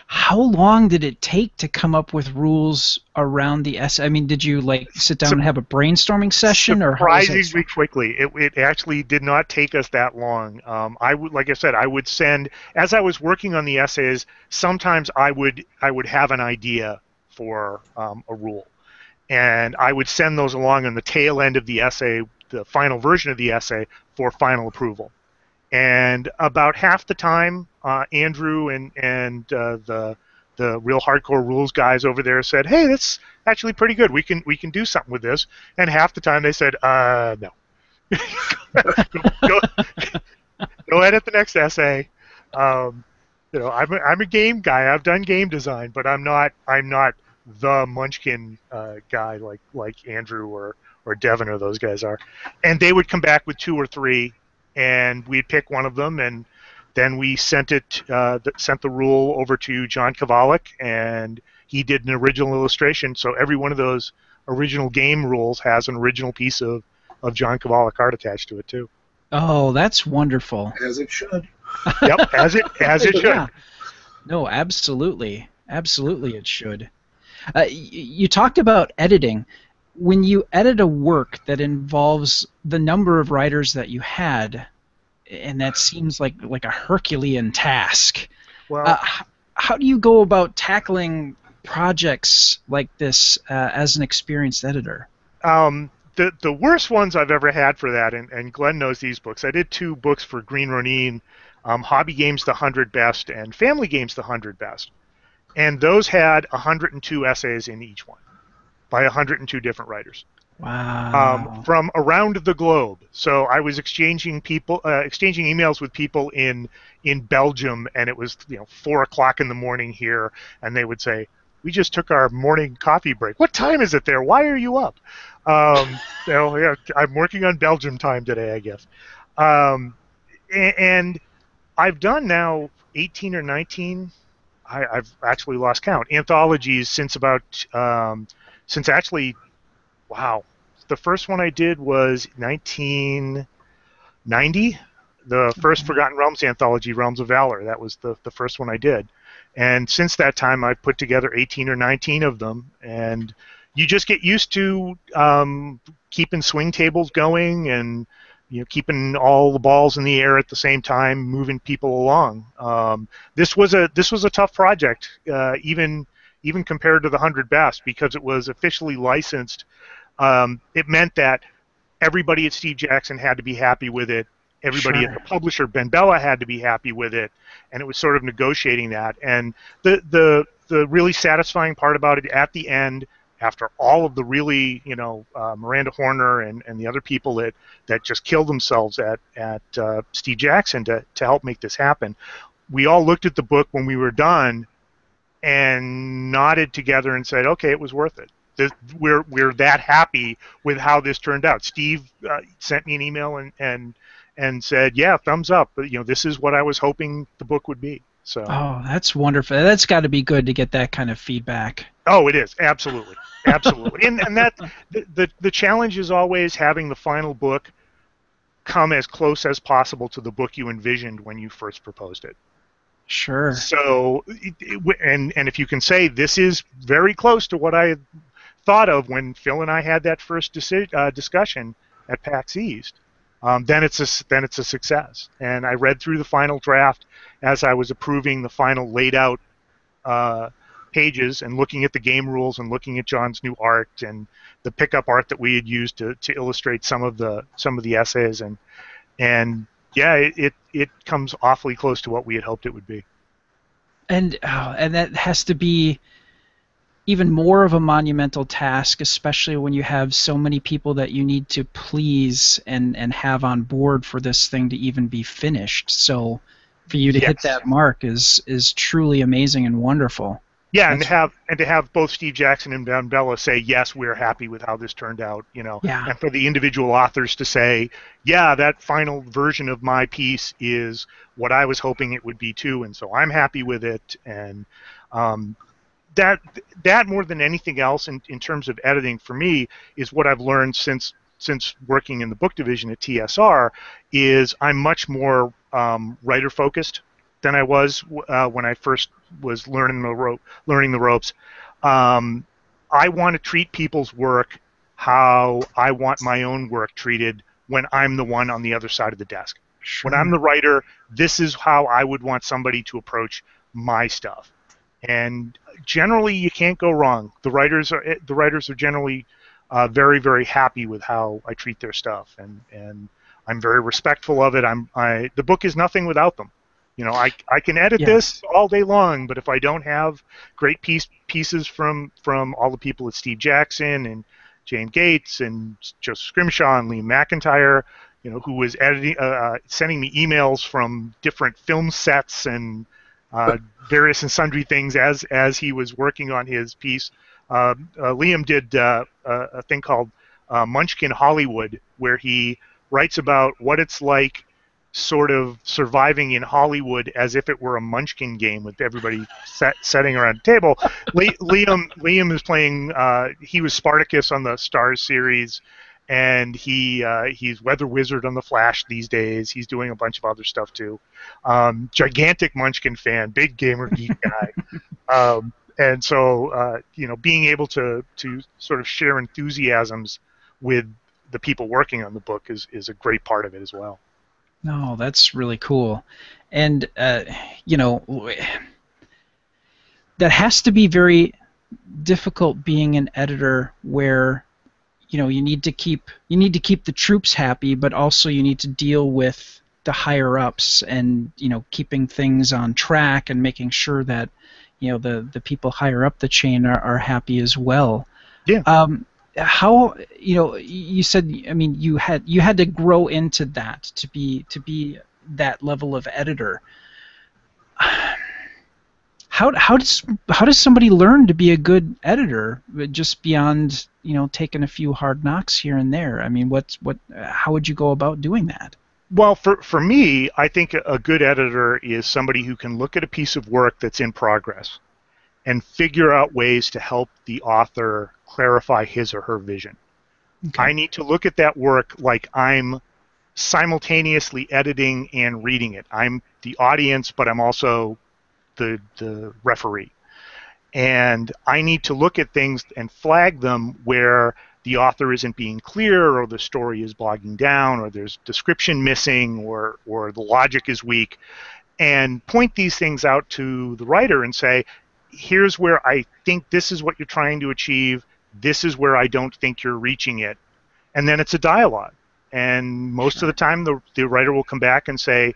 How long did it take to come up with rules around the essay? I mean, did you like sit down Sup- and have a brainstorming session, or was that surprisingly quickly. It, it actually did not take us that long. Um, I would, like I said, I would send as I was working on the essays. Sometimes I would I would have an idea for um, a rule, and I would send those along on the tail end of the essay, the final version of the essay, for final approval. And about half the time, uh, Andrew and and uh, the the real hardcore rules guys over there said, "Hey, that's actually pretty good. We can we can do something with this." And half the time they said, "Uh, no. go, go edit the next essay." Um, you know, I'm a, I'm a game guy. I've done game design, but I'm not I'm not the Munchkin uh, guy like like Andrew or or Devin or those guys are. And they would come back with two or three, and we'd pick one of them, and then we sent it uh, th- sent the rule over to John Kovalic, and he did an original illustration. So every one of those original game rules has an original piece of of John Kovalic art attached to it too. Oh, that's wonderful. as it should. Yep, as it as it should. Yeah. No, absolutely, absolutely, it should. Uh, y- you talked about editing. When you edit a work that involves the number of writers that you had, and that seems like like a Herculean task. Well, Uh, how do you go about tackling projects like this uh, as an experienced editor? um, the the worst ones I've ever had for that, and, and Glenn knows these books. I did two books for Green Ronin, um, Hobby Games the Hundred Best and Family Games the Hundred Best, and those had 102 essays in each one by 102 different writers Wow. um, from around the globe. So I was exchanging people, uh, exchanging emails with people in in Belgium, and it was you know four o'clock in the morning here, and they would say, "We just took our morning coffee break. What time is it there? Why are you up?" Um, you know, yeah, I'm working on Belgium time today, I guess. Um, and I've done now 18 or 19. I, I've actually lost count anthologies since about um, since actually wow the first one i did was 1990 the first forgotten realms anthology realms of valor. That was the, the first one i did. And since that time i've put together 18 or 19 of them. And you just get used to um, keeping swing tables going and you know keeping all the balls in the air at the same time moving people along. Um, this was a this was a tough project uh, even even compared to the 100 best because it was officially licensed um, it meant that everybody at Steve Jackson had to be happy with it, Everybody Sure. at the publisher, Ben Bella, had to be happy with it, and it was sort of negotiating that. And the the the really satisfying part about it at the end, after all of the really, you know, uh, Miranda Horner and, and the other people that, that just killed themselves at at uh, Steve Jackson to to help make this happen, we all looked at the book when we were done, and nodded together and said, "Okay, it was worth it." This, we're we're that happy with how this turned out. Steve uh, sent me an email and and and said, "Yeah, thumbs up. You know, this is what I was hoping the book would be." So. Oh, that's wonderful. That's got to be good to get that kind of feedback. Oh, it is absolutely, absolutely, and and that the, the the challenge is always having the final book come as close as possible to the book you envisioned when you first proposed it. Sure. So, and and if you can say this is very close to what I thought of when Phil and I had that first deci- uh, discussion at PAX East, um, then it's a then it's a success. And I read through the final draft as I was approving the final laid out uh, pages and looking at the game rules and looking at John's new art and the pickup art that we had used to, to illustrate some of the some of the essays and and yeah, it, it it comes awfully close to what we had hoped it would be. And oh, and that has to be even more of a monumental task, especially when you have so many people that you need to please and and have on board for this thing to even be finished. So for you to hit that mark is is truly amazing and wonderful. Yeah, and to have and to have both Steve Jackson and Ben Bella say yes, we're happy with how this turned out, you know, Yeah. and for the individual authors to say, yeah, that final version of my piece is what I was hoping it would be too, and so I'm happy with it, and um, that that more than anything else in, in terms of editing for me is what I've learned since since working in the book division at TSR is I'm much more um, writer focused than I was uh, when I first was learning the rope, learning the ropes. Um, I want to treat people's work how I want my own work treated when I'm the one on the other side of the desk. When I'm the writer, this is how I would want somebody to approach my stuff. And generally, you can't go wrong. The writers are eh, the writers are generally uh, very very happy with how I treat their stuff, and and I'm very respectful of it. I'm I the book is nothing without them. You know, I, I can edit Yeah. this all day long, but if I don't have great piece, pieces from from all the people at Steve Jackson and Jane Gates and Joseph Scrimshaw and Liam McIntyre, you know, who was editing, uh, uh, sending me emails from different film sets and uh, various and sundry things as as he was working on his piece. Uh, uh, Liam did uh, a, a thing called uh, Munchkin Hollywood, where he writes about what it's like sort of surviving in Hollywood as if it were a Munchkin game with everybody sat, sitting around a table. Liam Liam is playing. Uh, he was Spartacus on the Starz series, and he uh, he's Weather Wizard on the Flash these days. He's doing a bunch of other stuff too. Um, gigantic Munchkin fan, big gamer geek guy. um, and so uh, you know, being able to to sort of share enthusiasms with the people working on the book is is a great part of it as well. No, that's really cool. And, uh, you know, that has to be very difficult being an editor where, you know, you need to keep you need to keep the troops happy, but also you need to deal with the higher ups and, you know, keeping things on track and making sure that, you know, the, the people higher up the chain are, are happy as well. Yeah. Um, how you know you said i mean you had you had to grow into that to be to be that level of editor. How how does how does somebody learn to be a good editor just beyond you know taking a few hard knocks here and there? I mean what's what how would you go about doing that? Well, for, for me, I think a good editor is somebody who can look at a piece of work that's in progress and figure out ways to help the author clarify his or her vision. I need to look at that work like I'm simultaneously editing and reading it. I'm the audience, but I'm also the, the referee. And I need to look at things and flag them where the author isn't being clear or the story is bogging down or there's description missing or, or the logic is weak and point these things out to the writer and say here's where i think this is what you're trying to achieve this is where i don't think you're reaching it and then it's a dialogue and most of the time the, the writer will come back and say,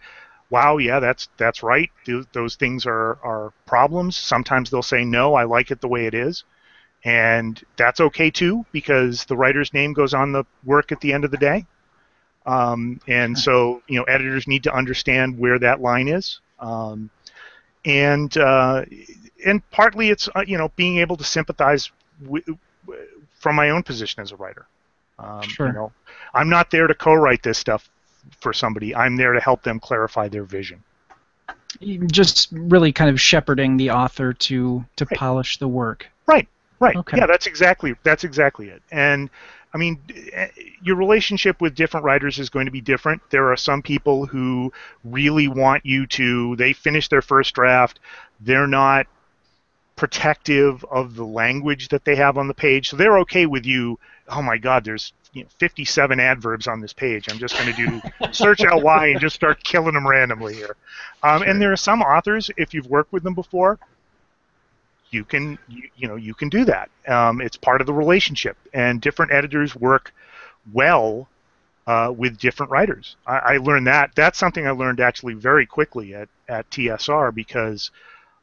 "Wow, yeah, that's that's right. Th- those things are are problems." Sometimes they'll say, "No, I like it the way it is," and that's okay too because the writer's name goes on the work at the end of the day. Um, and so, you know, editors need to understand where that line is. Um, and uh, and partly it's uh, you know being able to sympathize w- from my own position as a writer. Um, Sure. You know, I'm not there to co-write this stuff for somebody. I'm there to help them clarify their vision. Just really kind of shepherding the author to to Right. polish the work. Right. Right. Okay. Yeah, that's exactly that's exactly it. And I mean, eh, your relationship with different writers is going to be different. There are some people who really want you to. They finish their first draft. They're not protective of the language that they have on the page, so they're okay with you. Oh my God, there's you know, 57 adverbs on this page. I'm just going to do search ly and just start killing them randomly here. Um, And there are some authors, if you've worked with them before, you can you, you know you can do that. Um, it's part of the relationship, and different editors work well uh, with different writers. I, I learned that. That's something I learned actually very quickly at, at TSR because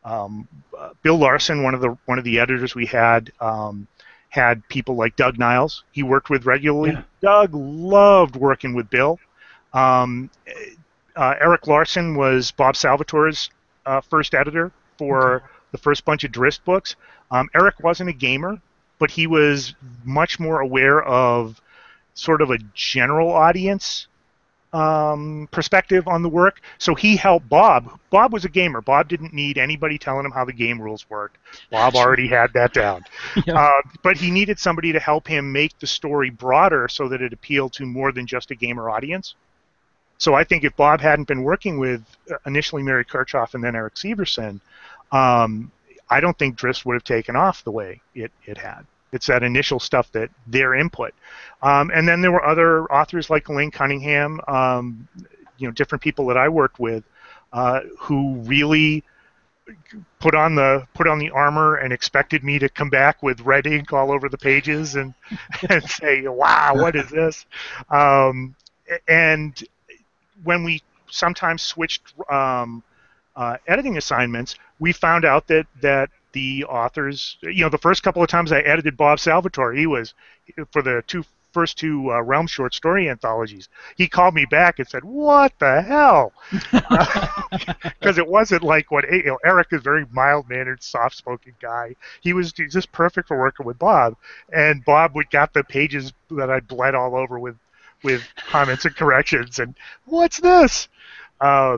um, uh, Bill Larson, one of the one of the editors we had, um, had people like Doug Niles. He worked with regularly. Yeah. Doug loved working with Bill. Um, uh, Eric Larson was Bob Salvatore's uh, first editor for the first bunch of Drizzt books. Um, Eric wasn't a gamer, but he was much more aware of sort of a general audience um, perspective on the work. So he helped Bob. Bob was a gamer. Bob didn't need anybody telling him how the game rules worked. Bob already had that down. Yeah. Uh, but he needed somebody to help him make the story broader so that it appealed to more than just a gamer audience. So I think if Bob hadn't been working with uh, initially Mary Kirchoff and then Eric Severson, um, I don't think Drizzt would have taken off the way it, it had. It's that initial stuff that their input. Um, and then there were other authors like Elaine Cunningham, um, you know, different people that I worked with uh, who really put on the put on the armor and expected me to come back with red ink all over the pages and and say, "Wow, what is this?" Um, and when we sometimes switched um, uh, editing assignments, we found out that that the authors, you know, the first couple of times I edited Bob Salvatore, he was for the two first two uh, Realm short story anthologies. He called me back and said, "What the hell?" Because it wasn't like what you know. Eric is a very mild mannered, soft spoken guy. He was just perfect for working with Bob, and Bob would got the pages that I bled all over with with comments and corrections and what's this? Uh,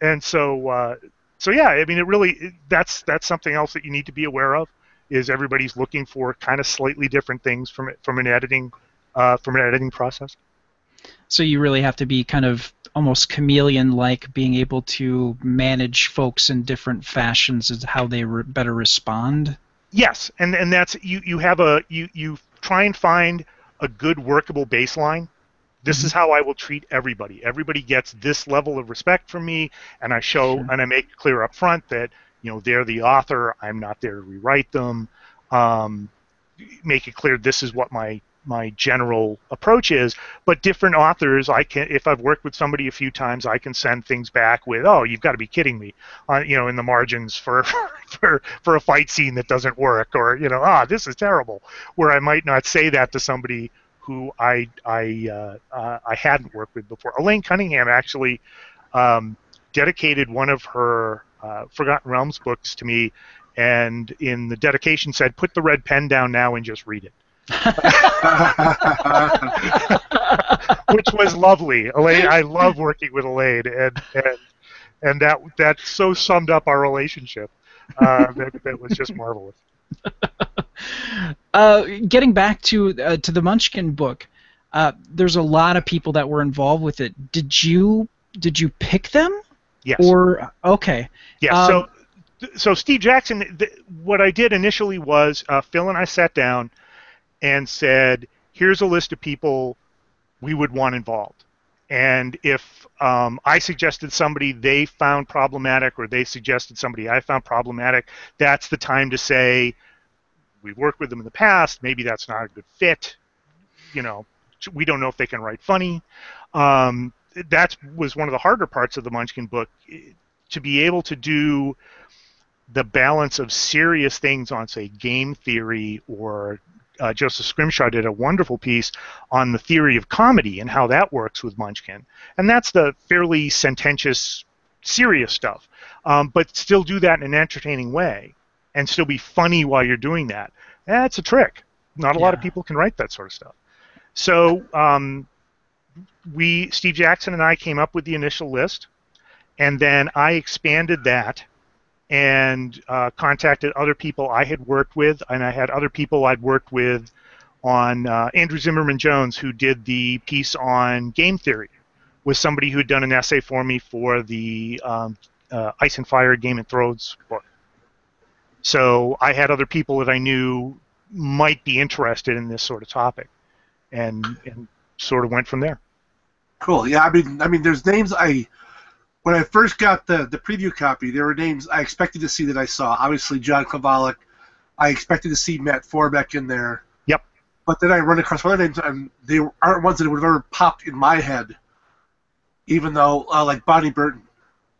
and so uh, so yeah, I mean, it really that's that's something else that you need to be aware of. Is everybody's looking for kind of slightly different things from from an editing uh, from an editing process? So you really have to be kind of almost chameleon-like, being able to manage folks in different fashions is how they re- better respond. Yes, and and that's you you have a you you try and find a good workable baseline. This is how I will treat everybody. Everybody gets this level of respect from me, and I show Sure. and I make clear up front that you know they're the author. I'm not there to rewrite them. Um, make it clear this is what my my general approach is. But different authors, I can if I've worked with somebody a few times, I can send things back with, oh, you've got to be kidding me, uh, you know, in the margins for for for a fight scene that doesn't work, or you know, ah, this is terrible. Where I might not say that to somebody who I I uh, uh, I hadn't worked with before. Elaine Cunningham actually um, dedicated one of her uh, Forgotten Realms books to me, and in the dedication said, "Put the red pen down now and just read it." which was lovely. Elaine, I love working with Elaine, and and and that that so summed up our relationship. Uh, that, that was just marvelous. Uh, getting back to uh, to the Munchkin book, uh, there's a lot of people that were involved with it. Did you did you pick them Yes. or okay? Yeah. Um, so, so Steve Jackson, th- what I did initially was uh, Phil and I sat down and said, "Here's a list of people we would want involved." And if um, I suggested somebody they found problematic, or they suggested somebody I found problematic, that's the time to say, "We've worked with them in the past. Maybe that's not a good fit." You know, we don't know if they can write funny. Um, that was one of the harder parts of the Munchkin book, to be able to do the balance of serious things on, say, game theory or uh, Joseph Scrimshaw did a wonderful piece on the theory of comedy and how that works with Munchkin. And that's the fairly sententious, serious stuff. Um, but still do that in an entertaining way and still be funny while you're doing that. That's a trick. Not a yeah. lot of people can write that sort of stuff. So um, we, Steve Jackson and I, came up with the initial list, and then I expanded that and uh, contacted other people I had worked with, and I had other people I'd worked with on uh, Andrew Zimmerman Jones, who did the piece on game theory, was somebody who had done an essay for me for the um, uh, Ice and Fire Game and Thrones book. So I had other people that I knew might be interested in this sort of topic, and and sort of went from there. Cool. Yeah, I mean, I mean, there's names I when I first got the the preview copy, there were names I expected to see that I saw. Obviously, John Kovalic. I expected to see Matt Forbeck in there. Yep. But then I run across other names, and they aren't ones that would have ever popped in my head. Even though, uh, like Bonnie Burton.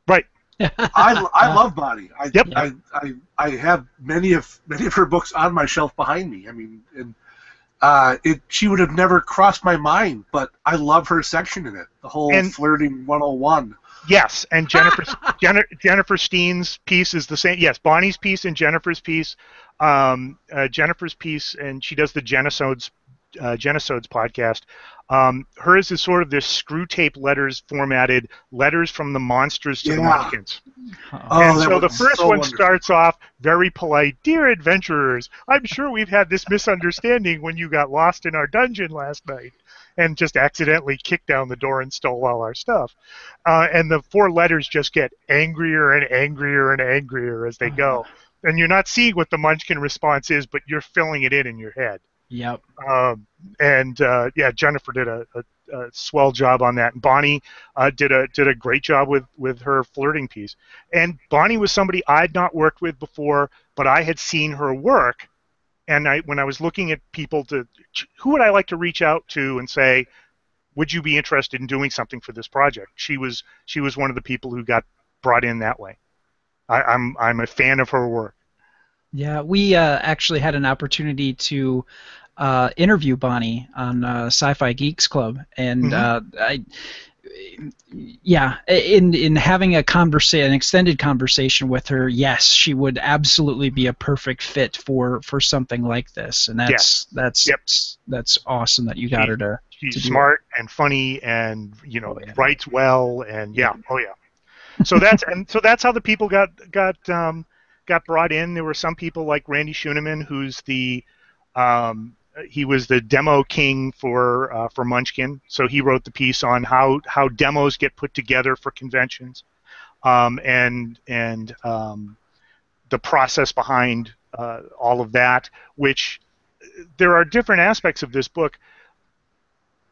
Right. I, I love Bonnie. I, yep. I, I I have many of many of her books on my shelf behind me. I mean, and uh, it she would have never crossed my mind, but I love her section in it. The whole and, flirting 101. Yes, and Jennifer Jen, Jennifer Steen's piece is the same. Yes, Bonnie's piece and Jennifer's piece. Um, uh, Jennifer's piece, and she does the Jennisodes uh, Jennisodes podcast. Um, hers is sort of this screw tape letters formatted letters from the monsters to yeah. the Munchkins. Oh, and so the first so one wonderful. starts off very polite, dear adventurers. I'm sure we've had this misunderstanding when you got lost in our dungeon last night and just accidentally kicked down the door and stole all our stuff. Uh, and the four letters just get angrier and angrier and angrier as they go. Uh-huh. And you're not seeing what the Munchkin response is, but you're filling it in in your head. Yep. Um, and uh, yeah, Jennifer did a, a, a, swell job on that. And Bonnie uh, did a did a great job with with her flirting piece. And Bonnie was somebody I'd not worked with before, but I had seen her work and I, when I was looking at people to, who would I like to reach out to and say, would you be interested in doing something for this project? She was she was one of the people who got brought in that way. I, I'm I'm a fan of her work. Yeah, we uh, actually had an opportunity to uh, interview Bonnie on uh, Sci-Fi Geeks Club, and mm-hmm. Uh, I yeah, in in having a conversation, an extended conversation with her, yes, she would absolutely be a perfect fit for for something like this, and that's that's yep. that's awesome that you got she, her to. She's to smart and funny, and you know oh, yeah. writes well, and yeah, oh yeah. So that's and so that's how the people got got um, got brought in. There were some people like Randy Scheunemann, who's the um, he was the demo king for uh, for Munchkin. So he wrote the piece on how how demos get put together for conventions, um, and and um, the process behind uh, all of that. Which there are different aspects of this book.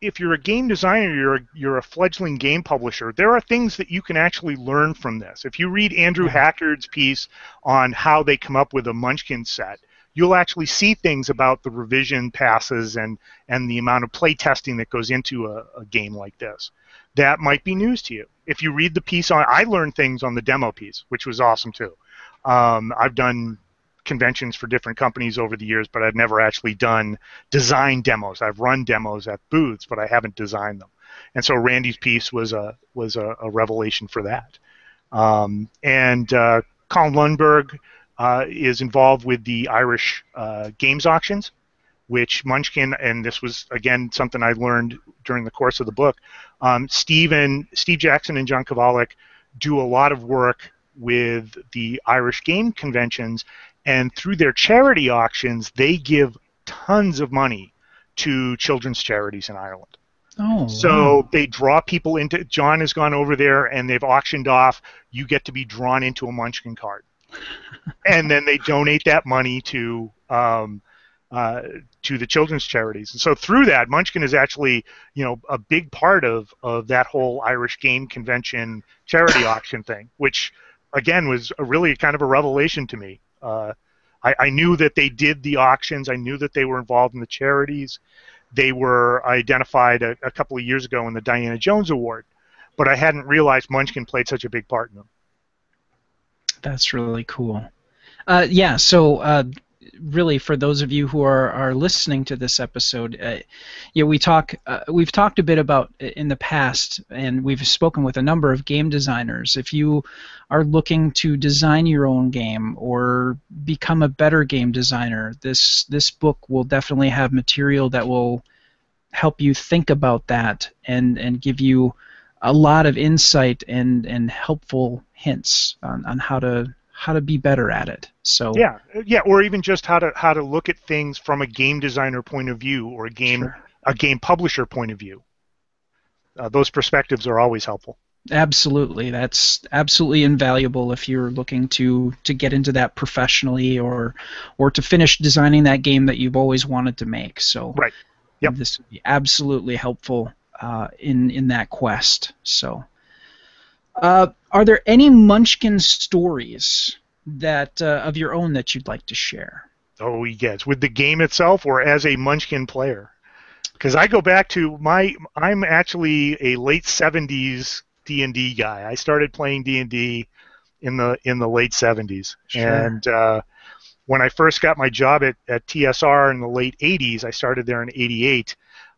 If you're a game designer, you're a, you're a fledgling game publisher. There are things that you can actually learn from this. If you read Andrew Hackard's piece on how they come up with a Munchkin set, you'll actually see things about the revision passes and, and the amount of play testing that goes into a, a game like this. That might be news to you. If you read the piece on, I learned things on the demo piece, which was awesome too. Um, I've done conventions for different companies over the years, but I've never actually done design demos. I've run demos at booths, but I haven't designed them. And so Randy's piece was a was a, a revelation for that. Um, and uh, Colin Lundberg uh, is involved with the Irish uh, games auctions, which Munchkin, and this was again something I learned during the course of the book. Um, Steve and Steve Jackson and John Kovalic do a lot of work with the Irish game conventions, and through their charity auctions, they give tons of money to children's charities in Ireland. Oh, so wow. they draw people into. John has gone over there and they've auctioned off. You get to be drawn into a Munchkin card and then they donate that money to um, uh, to the children's charities. And so through that, Munchkin is actually you know a big part of of that whole Irish Game Convention charity auction thing, which again was a really kind of a revelation to me. Uh, I, I knew that they did the auctions. I knew that they were involved in the charities. they were identified a, a couple of years ago in the Diana Jones Award, but I hadn't realized Munchkin played such a big part in them. That's really cool. Uh, yeah, so uh, really, for those of you who are, are listening to this episode, uh, yeah, we talk. Uh, we've talked a bit about in the past, and we've spoken with a number of game designers. If you are looking to design your own game or become a better game designer, this this book will definitely have material that will help you think about that and and give you a lot of insight and and helpful hints on, on how to how to be better at it. So yeah, yeah, or even just how to how to look at things from a game designer point of view or a game sure. a game publisher point of view. Uh, those perspectives are always helpful. Absolutely, that's absolutely invaluable if you're looking to to get into that professionally or or to finish designing that game that you've always wanted to make. So right, yep. this would be absolutely helpful uh, in in that quest. So. Uh, are there any Munchkin stories that uh, of your own that you'd like to share? Oh yes, with the game itself or as a Munchkin player? Because I go back to my, I'm actually a late '70s D&D guy. I started playing D&D in the in the late '70s, sure. and uh, when I first got my job at, at TSR in the late '80s, I started there in '88.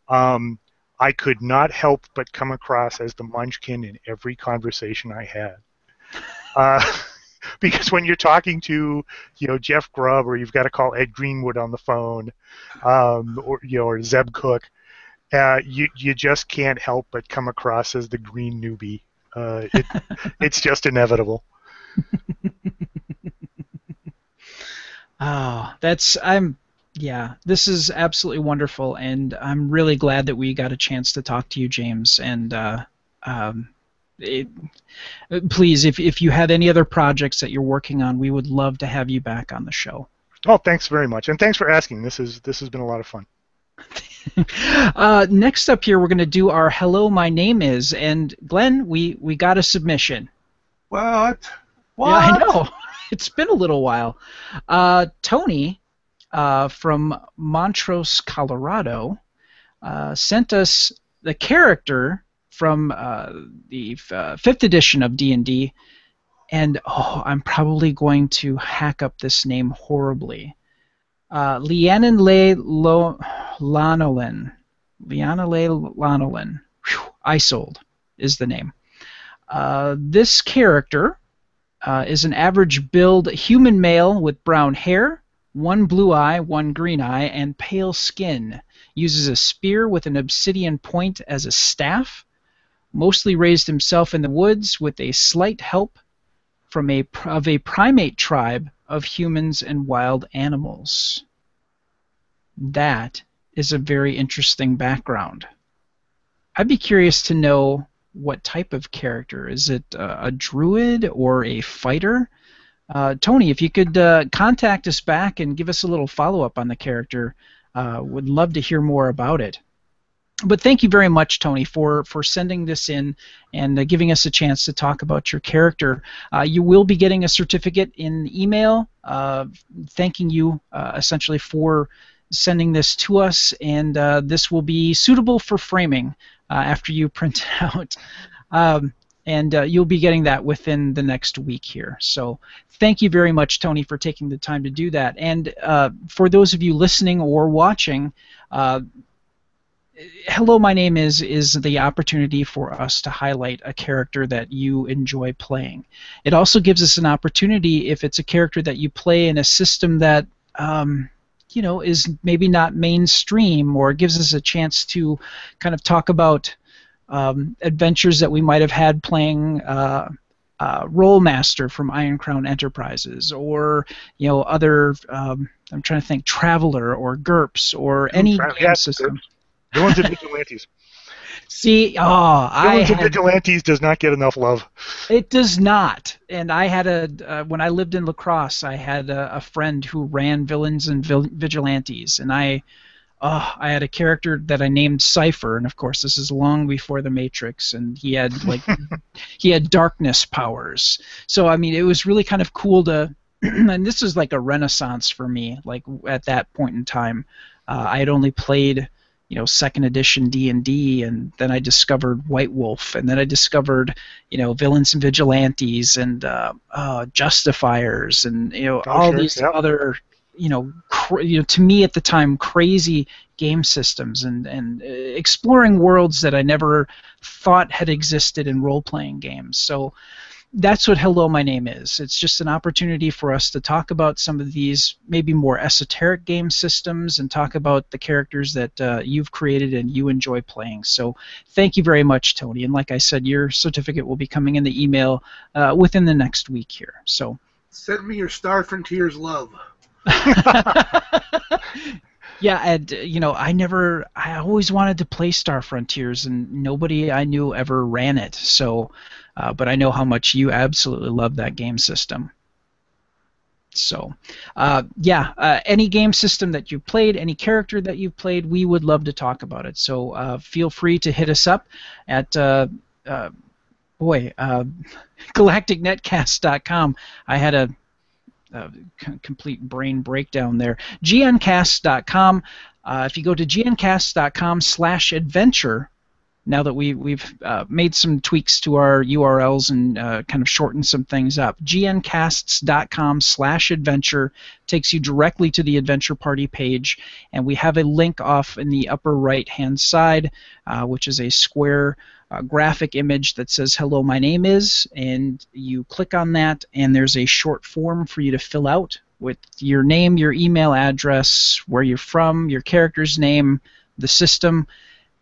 Um, I could not help but come across as the munchkin in every conversation I had. Uh, because when you're talking to, you know, Jeff Grubb or you've got to call Ed Greenwood on the phone, um, or you know, or Zeb Cook, uh, you you just can't help but come across as the green newbie. Uh, it, it's just inevitable. oh, that's I'm yeah, this is absolutely wonderful, and I'm really glad that we got a chance to talk to you, James. And uh, um, it, please, if if you have any other projects that you're working on, we would love to have you back on the show. Oh, thanks very much, and thanks for asking. This is this has been a lot of fun. uh, next up here, we're going to do our "Hello, my name is," and Glenn, we we got a submission. What? What? Yeah, I know. It's been a little while. Uh, Tony uh, from Montrose, Colorado, uh, sent us the character from uh, the uh, fifth edition of D&D, and oh, I'm probably going to hack up this name horribly. Uh, Lianan Le Lo- Lanolin. Liana Le Lanolin. Is the name. Uh, this character uh, is an average build human male with brown hair, one blue eye, one green eye, and pale skin. Uses a spear with an obsidian point as a staff. Mostly raised himself in the woods with a slight help from a of a primate tribe of humans and wild animals. That is a very interesting background. I'd be curious to know what type of character. Is it a, a druid or a fighter? Uh, Tony, if you could uh, contact us back and give us a little follow up on the character, uh, would love to hear more about it. But thank you very much, Tony, for, for sending this in and uh, giving us a chance to talk about your character. Uh, you will be getting a certificate in email uh, thanking you essentially for sending this to us, and this will be suitable for framing after you print it out. Um, and uh, you'll be getting that within the next week here. So thank you very much, Tony, for taking the time to do that. And uh, for those of you listening or watching, uh, hello, my name is is the opportunity for us to highlight a character that you enjoy playing. It also gives us an opportunity if it's a character that you play in a system that um, you know is maybe not mainstream or gives us a chance to kind of talk about um, adventures that we might have had playing uh, uh, Rolemaster from Iron Crown Enterprises, or you know other. Um, I'm trying to think, Traveller or GURPS or any Tra- game system. The ones and Vigilantes. See, oh, I Villains and Vigilantes does not get enough love. It does not. And I had a uh, when I lived in La Crosse, I had a, a friend who ran Villains and Vigilantes, and I oh, I had a character that I named Cipher, and of course this is long before the Matrix, and he had like he had darkness powers. So I mean, it was really kind of cool to, and this is like a renaissance for me. Like at that point in time, uh, I had only played you know second edition D&D and then I discovered White Wolf and then I discovered you know Villains and Vigilantes and uh, uh, Justifiers and you know Oh, all sure, these yep. other you know cr- you know to me at the time crazy game systems and and uh, exploring worlds that I never thought had existed in role playing games. So that's what hello my name is. It's just an opportunity for us to talk about some of these maybe more esoteric game systems and talk about the characters that uh, you've created and you enjoy playing. So thank you very much tony. And like i said your certificate will be coming in the email uh, within the next week here. So Send me your Star Frontiers love. yeah and you know i never i always wanted to play star frontiers and nobody i knew ever ran it. So uh, but i know how much you absolutely love that game system. So uh, yeah uh, any game system that you've played any character that you've played we would love to talk about it. So uh, feel free to hit us up at uh, uh, boy uh, galacticnetcast.com i had a uh, c- complete brain breakdown there. gncast.com. Uh, if you go to gncast.com slash adventure, now that we, we've uh, made some tweaks to our URLs and uh, kind of shortened some things up, gncasts.com slash adventure takes you directly to the Adventure Party page, and we have a link off in the upper right-hand side, uh, which is a square uh, graphic image that says hello my name is and you click on that and there's a short form for you to fill out with your name your email address where you're from your character's name the system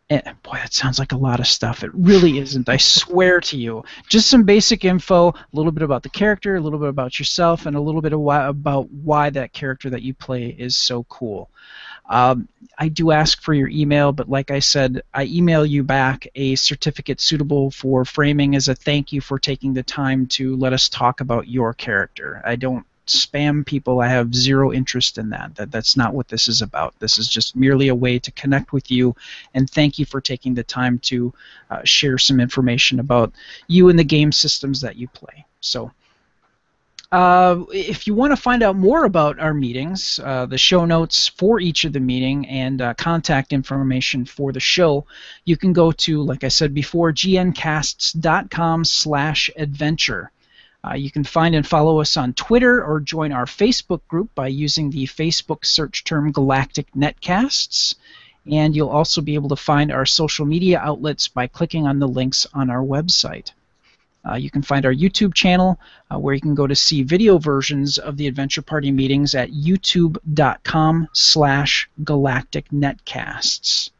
and boy that sounds like a lot of stuff. It really isn't i swear to you. Just some basic info a little bit about the character a little bit about yourself and a little bit why, about why that character that you play is so cool. Um, I do ask for your email, but like I said, I email you back a certificate suitable for framing as a thank you for taking the time to let us talk about your character. I don't spam people. I have zero interest in that. That that's not what this is about. This is just merely a way to connect with you and thank you for taking the time to uh, share some information about you and the game systems that you play. So. Uh, if you want to find out more about our meetings, uh, the show notes for each of the meeting, and uh, contact information for the show, you can go to, like I said before, gncasts.com slash adventure. Uh, you can find and follow us on Twitter or join our Facebook group by using the Facebook search term Galactic Netcasts. And you'll also be able to find our social media outlets by clicking on the links on our website. Uh, you can find our YouTube channel uh, where you can go to see video versions of the Adventure Party meetings at youtube.com slash galactic netcasts.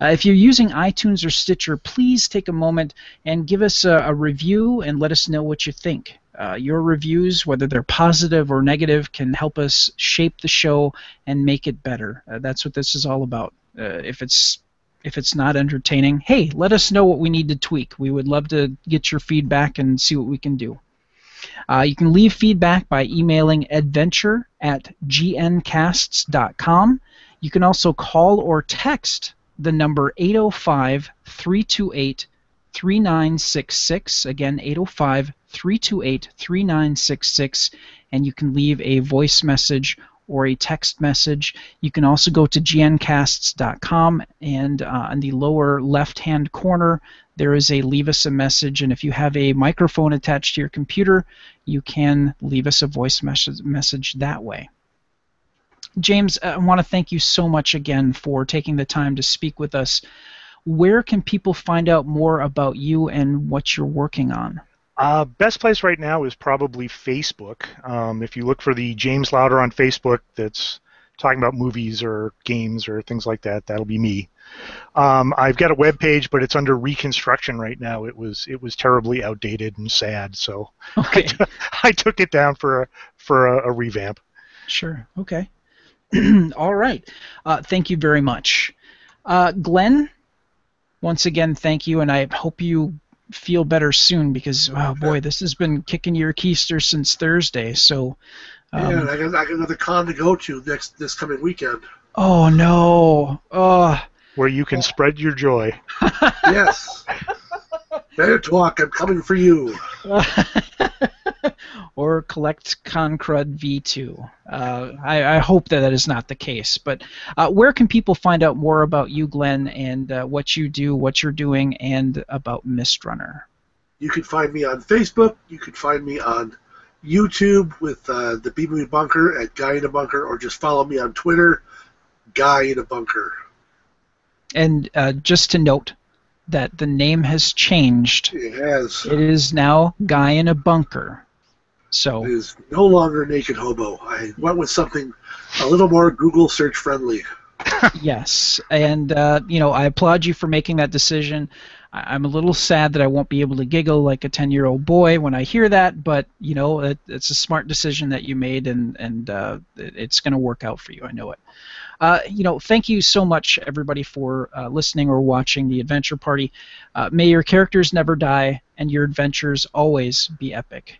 Uh, if you're using iTunes or Stitcher, please take a moment and give us a, a review and let us know what you think. Uh, your reviews, whether they're positive or negative, can help us shape the show and make it better. Uh, that's what this is all about. Uh, if it's if it's not entertaining, hey, let us know what we need to tweak. We would love to get your feedback and see what we can do. Uh, you can leave feedback by emailing adventure at gncasts.com. You can also call or text the number 805 328 3966. Again, 805 328 3966. And you can leave a voice message or a text message. You can also go to gncasts.com and uh, in the lower left hand corner there is a leave us a message and if you have a microphone attached to your computer you can leave us a voice message that way. James, I want to thank you so much again for taking the time to speak with us. Where can people find out more about you and what you're working on? Uh, best place right now is probably Facebook. Um, if you look for the James Lowder on Facebook, that's talking about movies or games or things like that, that'll be me. Um, I've got a web page, but it's under reconstruction right now. It was it was terribly outdated and sad, so Okay. I took it down for a for a, a revamp. Sure. Okay. All right. Uh, thank you very much. Uh, Glenn, once again, thank you, and I hope you feel better soon because, oh boy, this has been kicking your keister since Thursday. So, um, yeah, I got, I got another con to go to next this coming weekend. oh no. Oh. Where you can spread your joy. Yes. Better talk. I'm coming for you. or collect Concrud V2. Uh, I, I, hope that that is not the case. But uh, where can people find out more about you, Glenn, and uh, what you do, what you're doing, and about Mistrunner? You can find me on Facebook. You can find me on YouTube with uh, the B Movie Bunker at Guy in a Bunker, or just follow me on Twitter, Guy in a Bunker. And uh, just to note that the name has changed. It has. It is now Guy in a Bunker. So it is no longer Naked Hobo. I went with something a little more Google search friendly. yes, and uh, you know I applaud you for making that decision. I'm a little sad that I won't be able to giggle like a 10 year old boy when I hear that, but you know, it, it's a smart decision that you made, and and uh, it, it's going to work out for you. I know it. Uh, you know, thank you so much, everybody, for uh, listening or watching the Adventure Party. Uh, may your characters never die, and your adventures always be epic.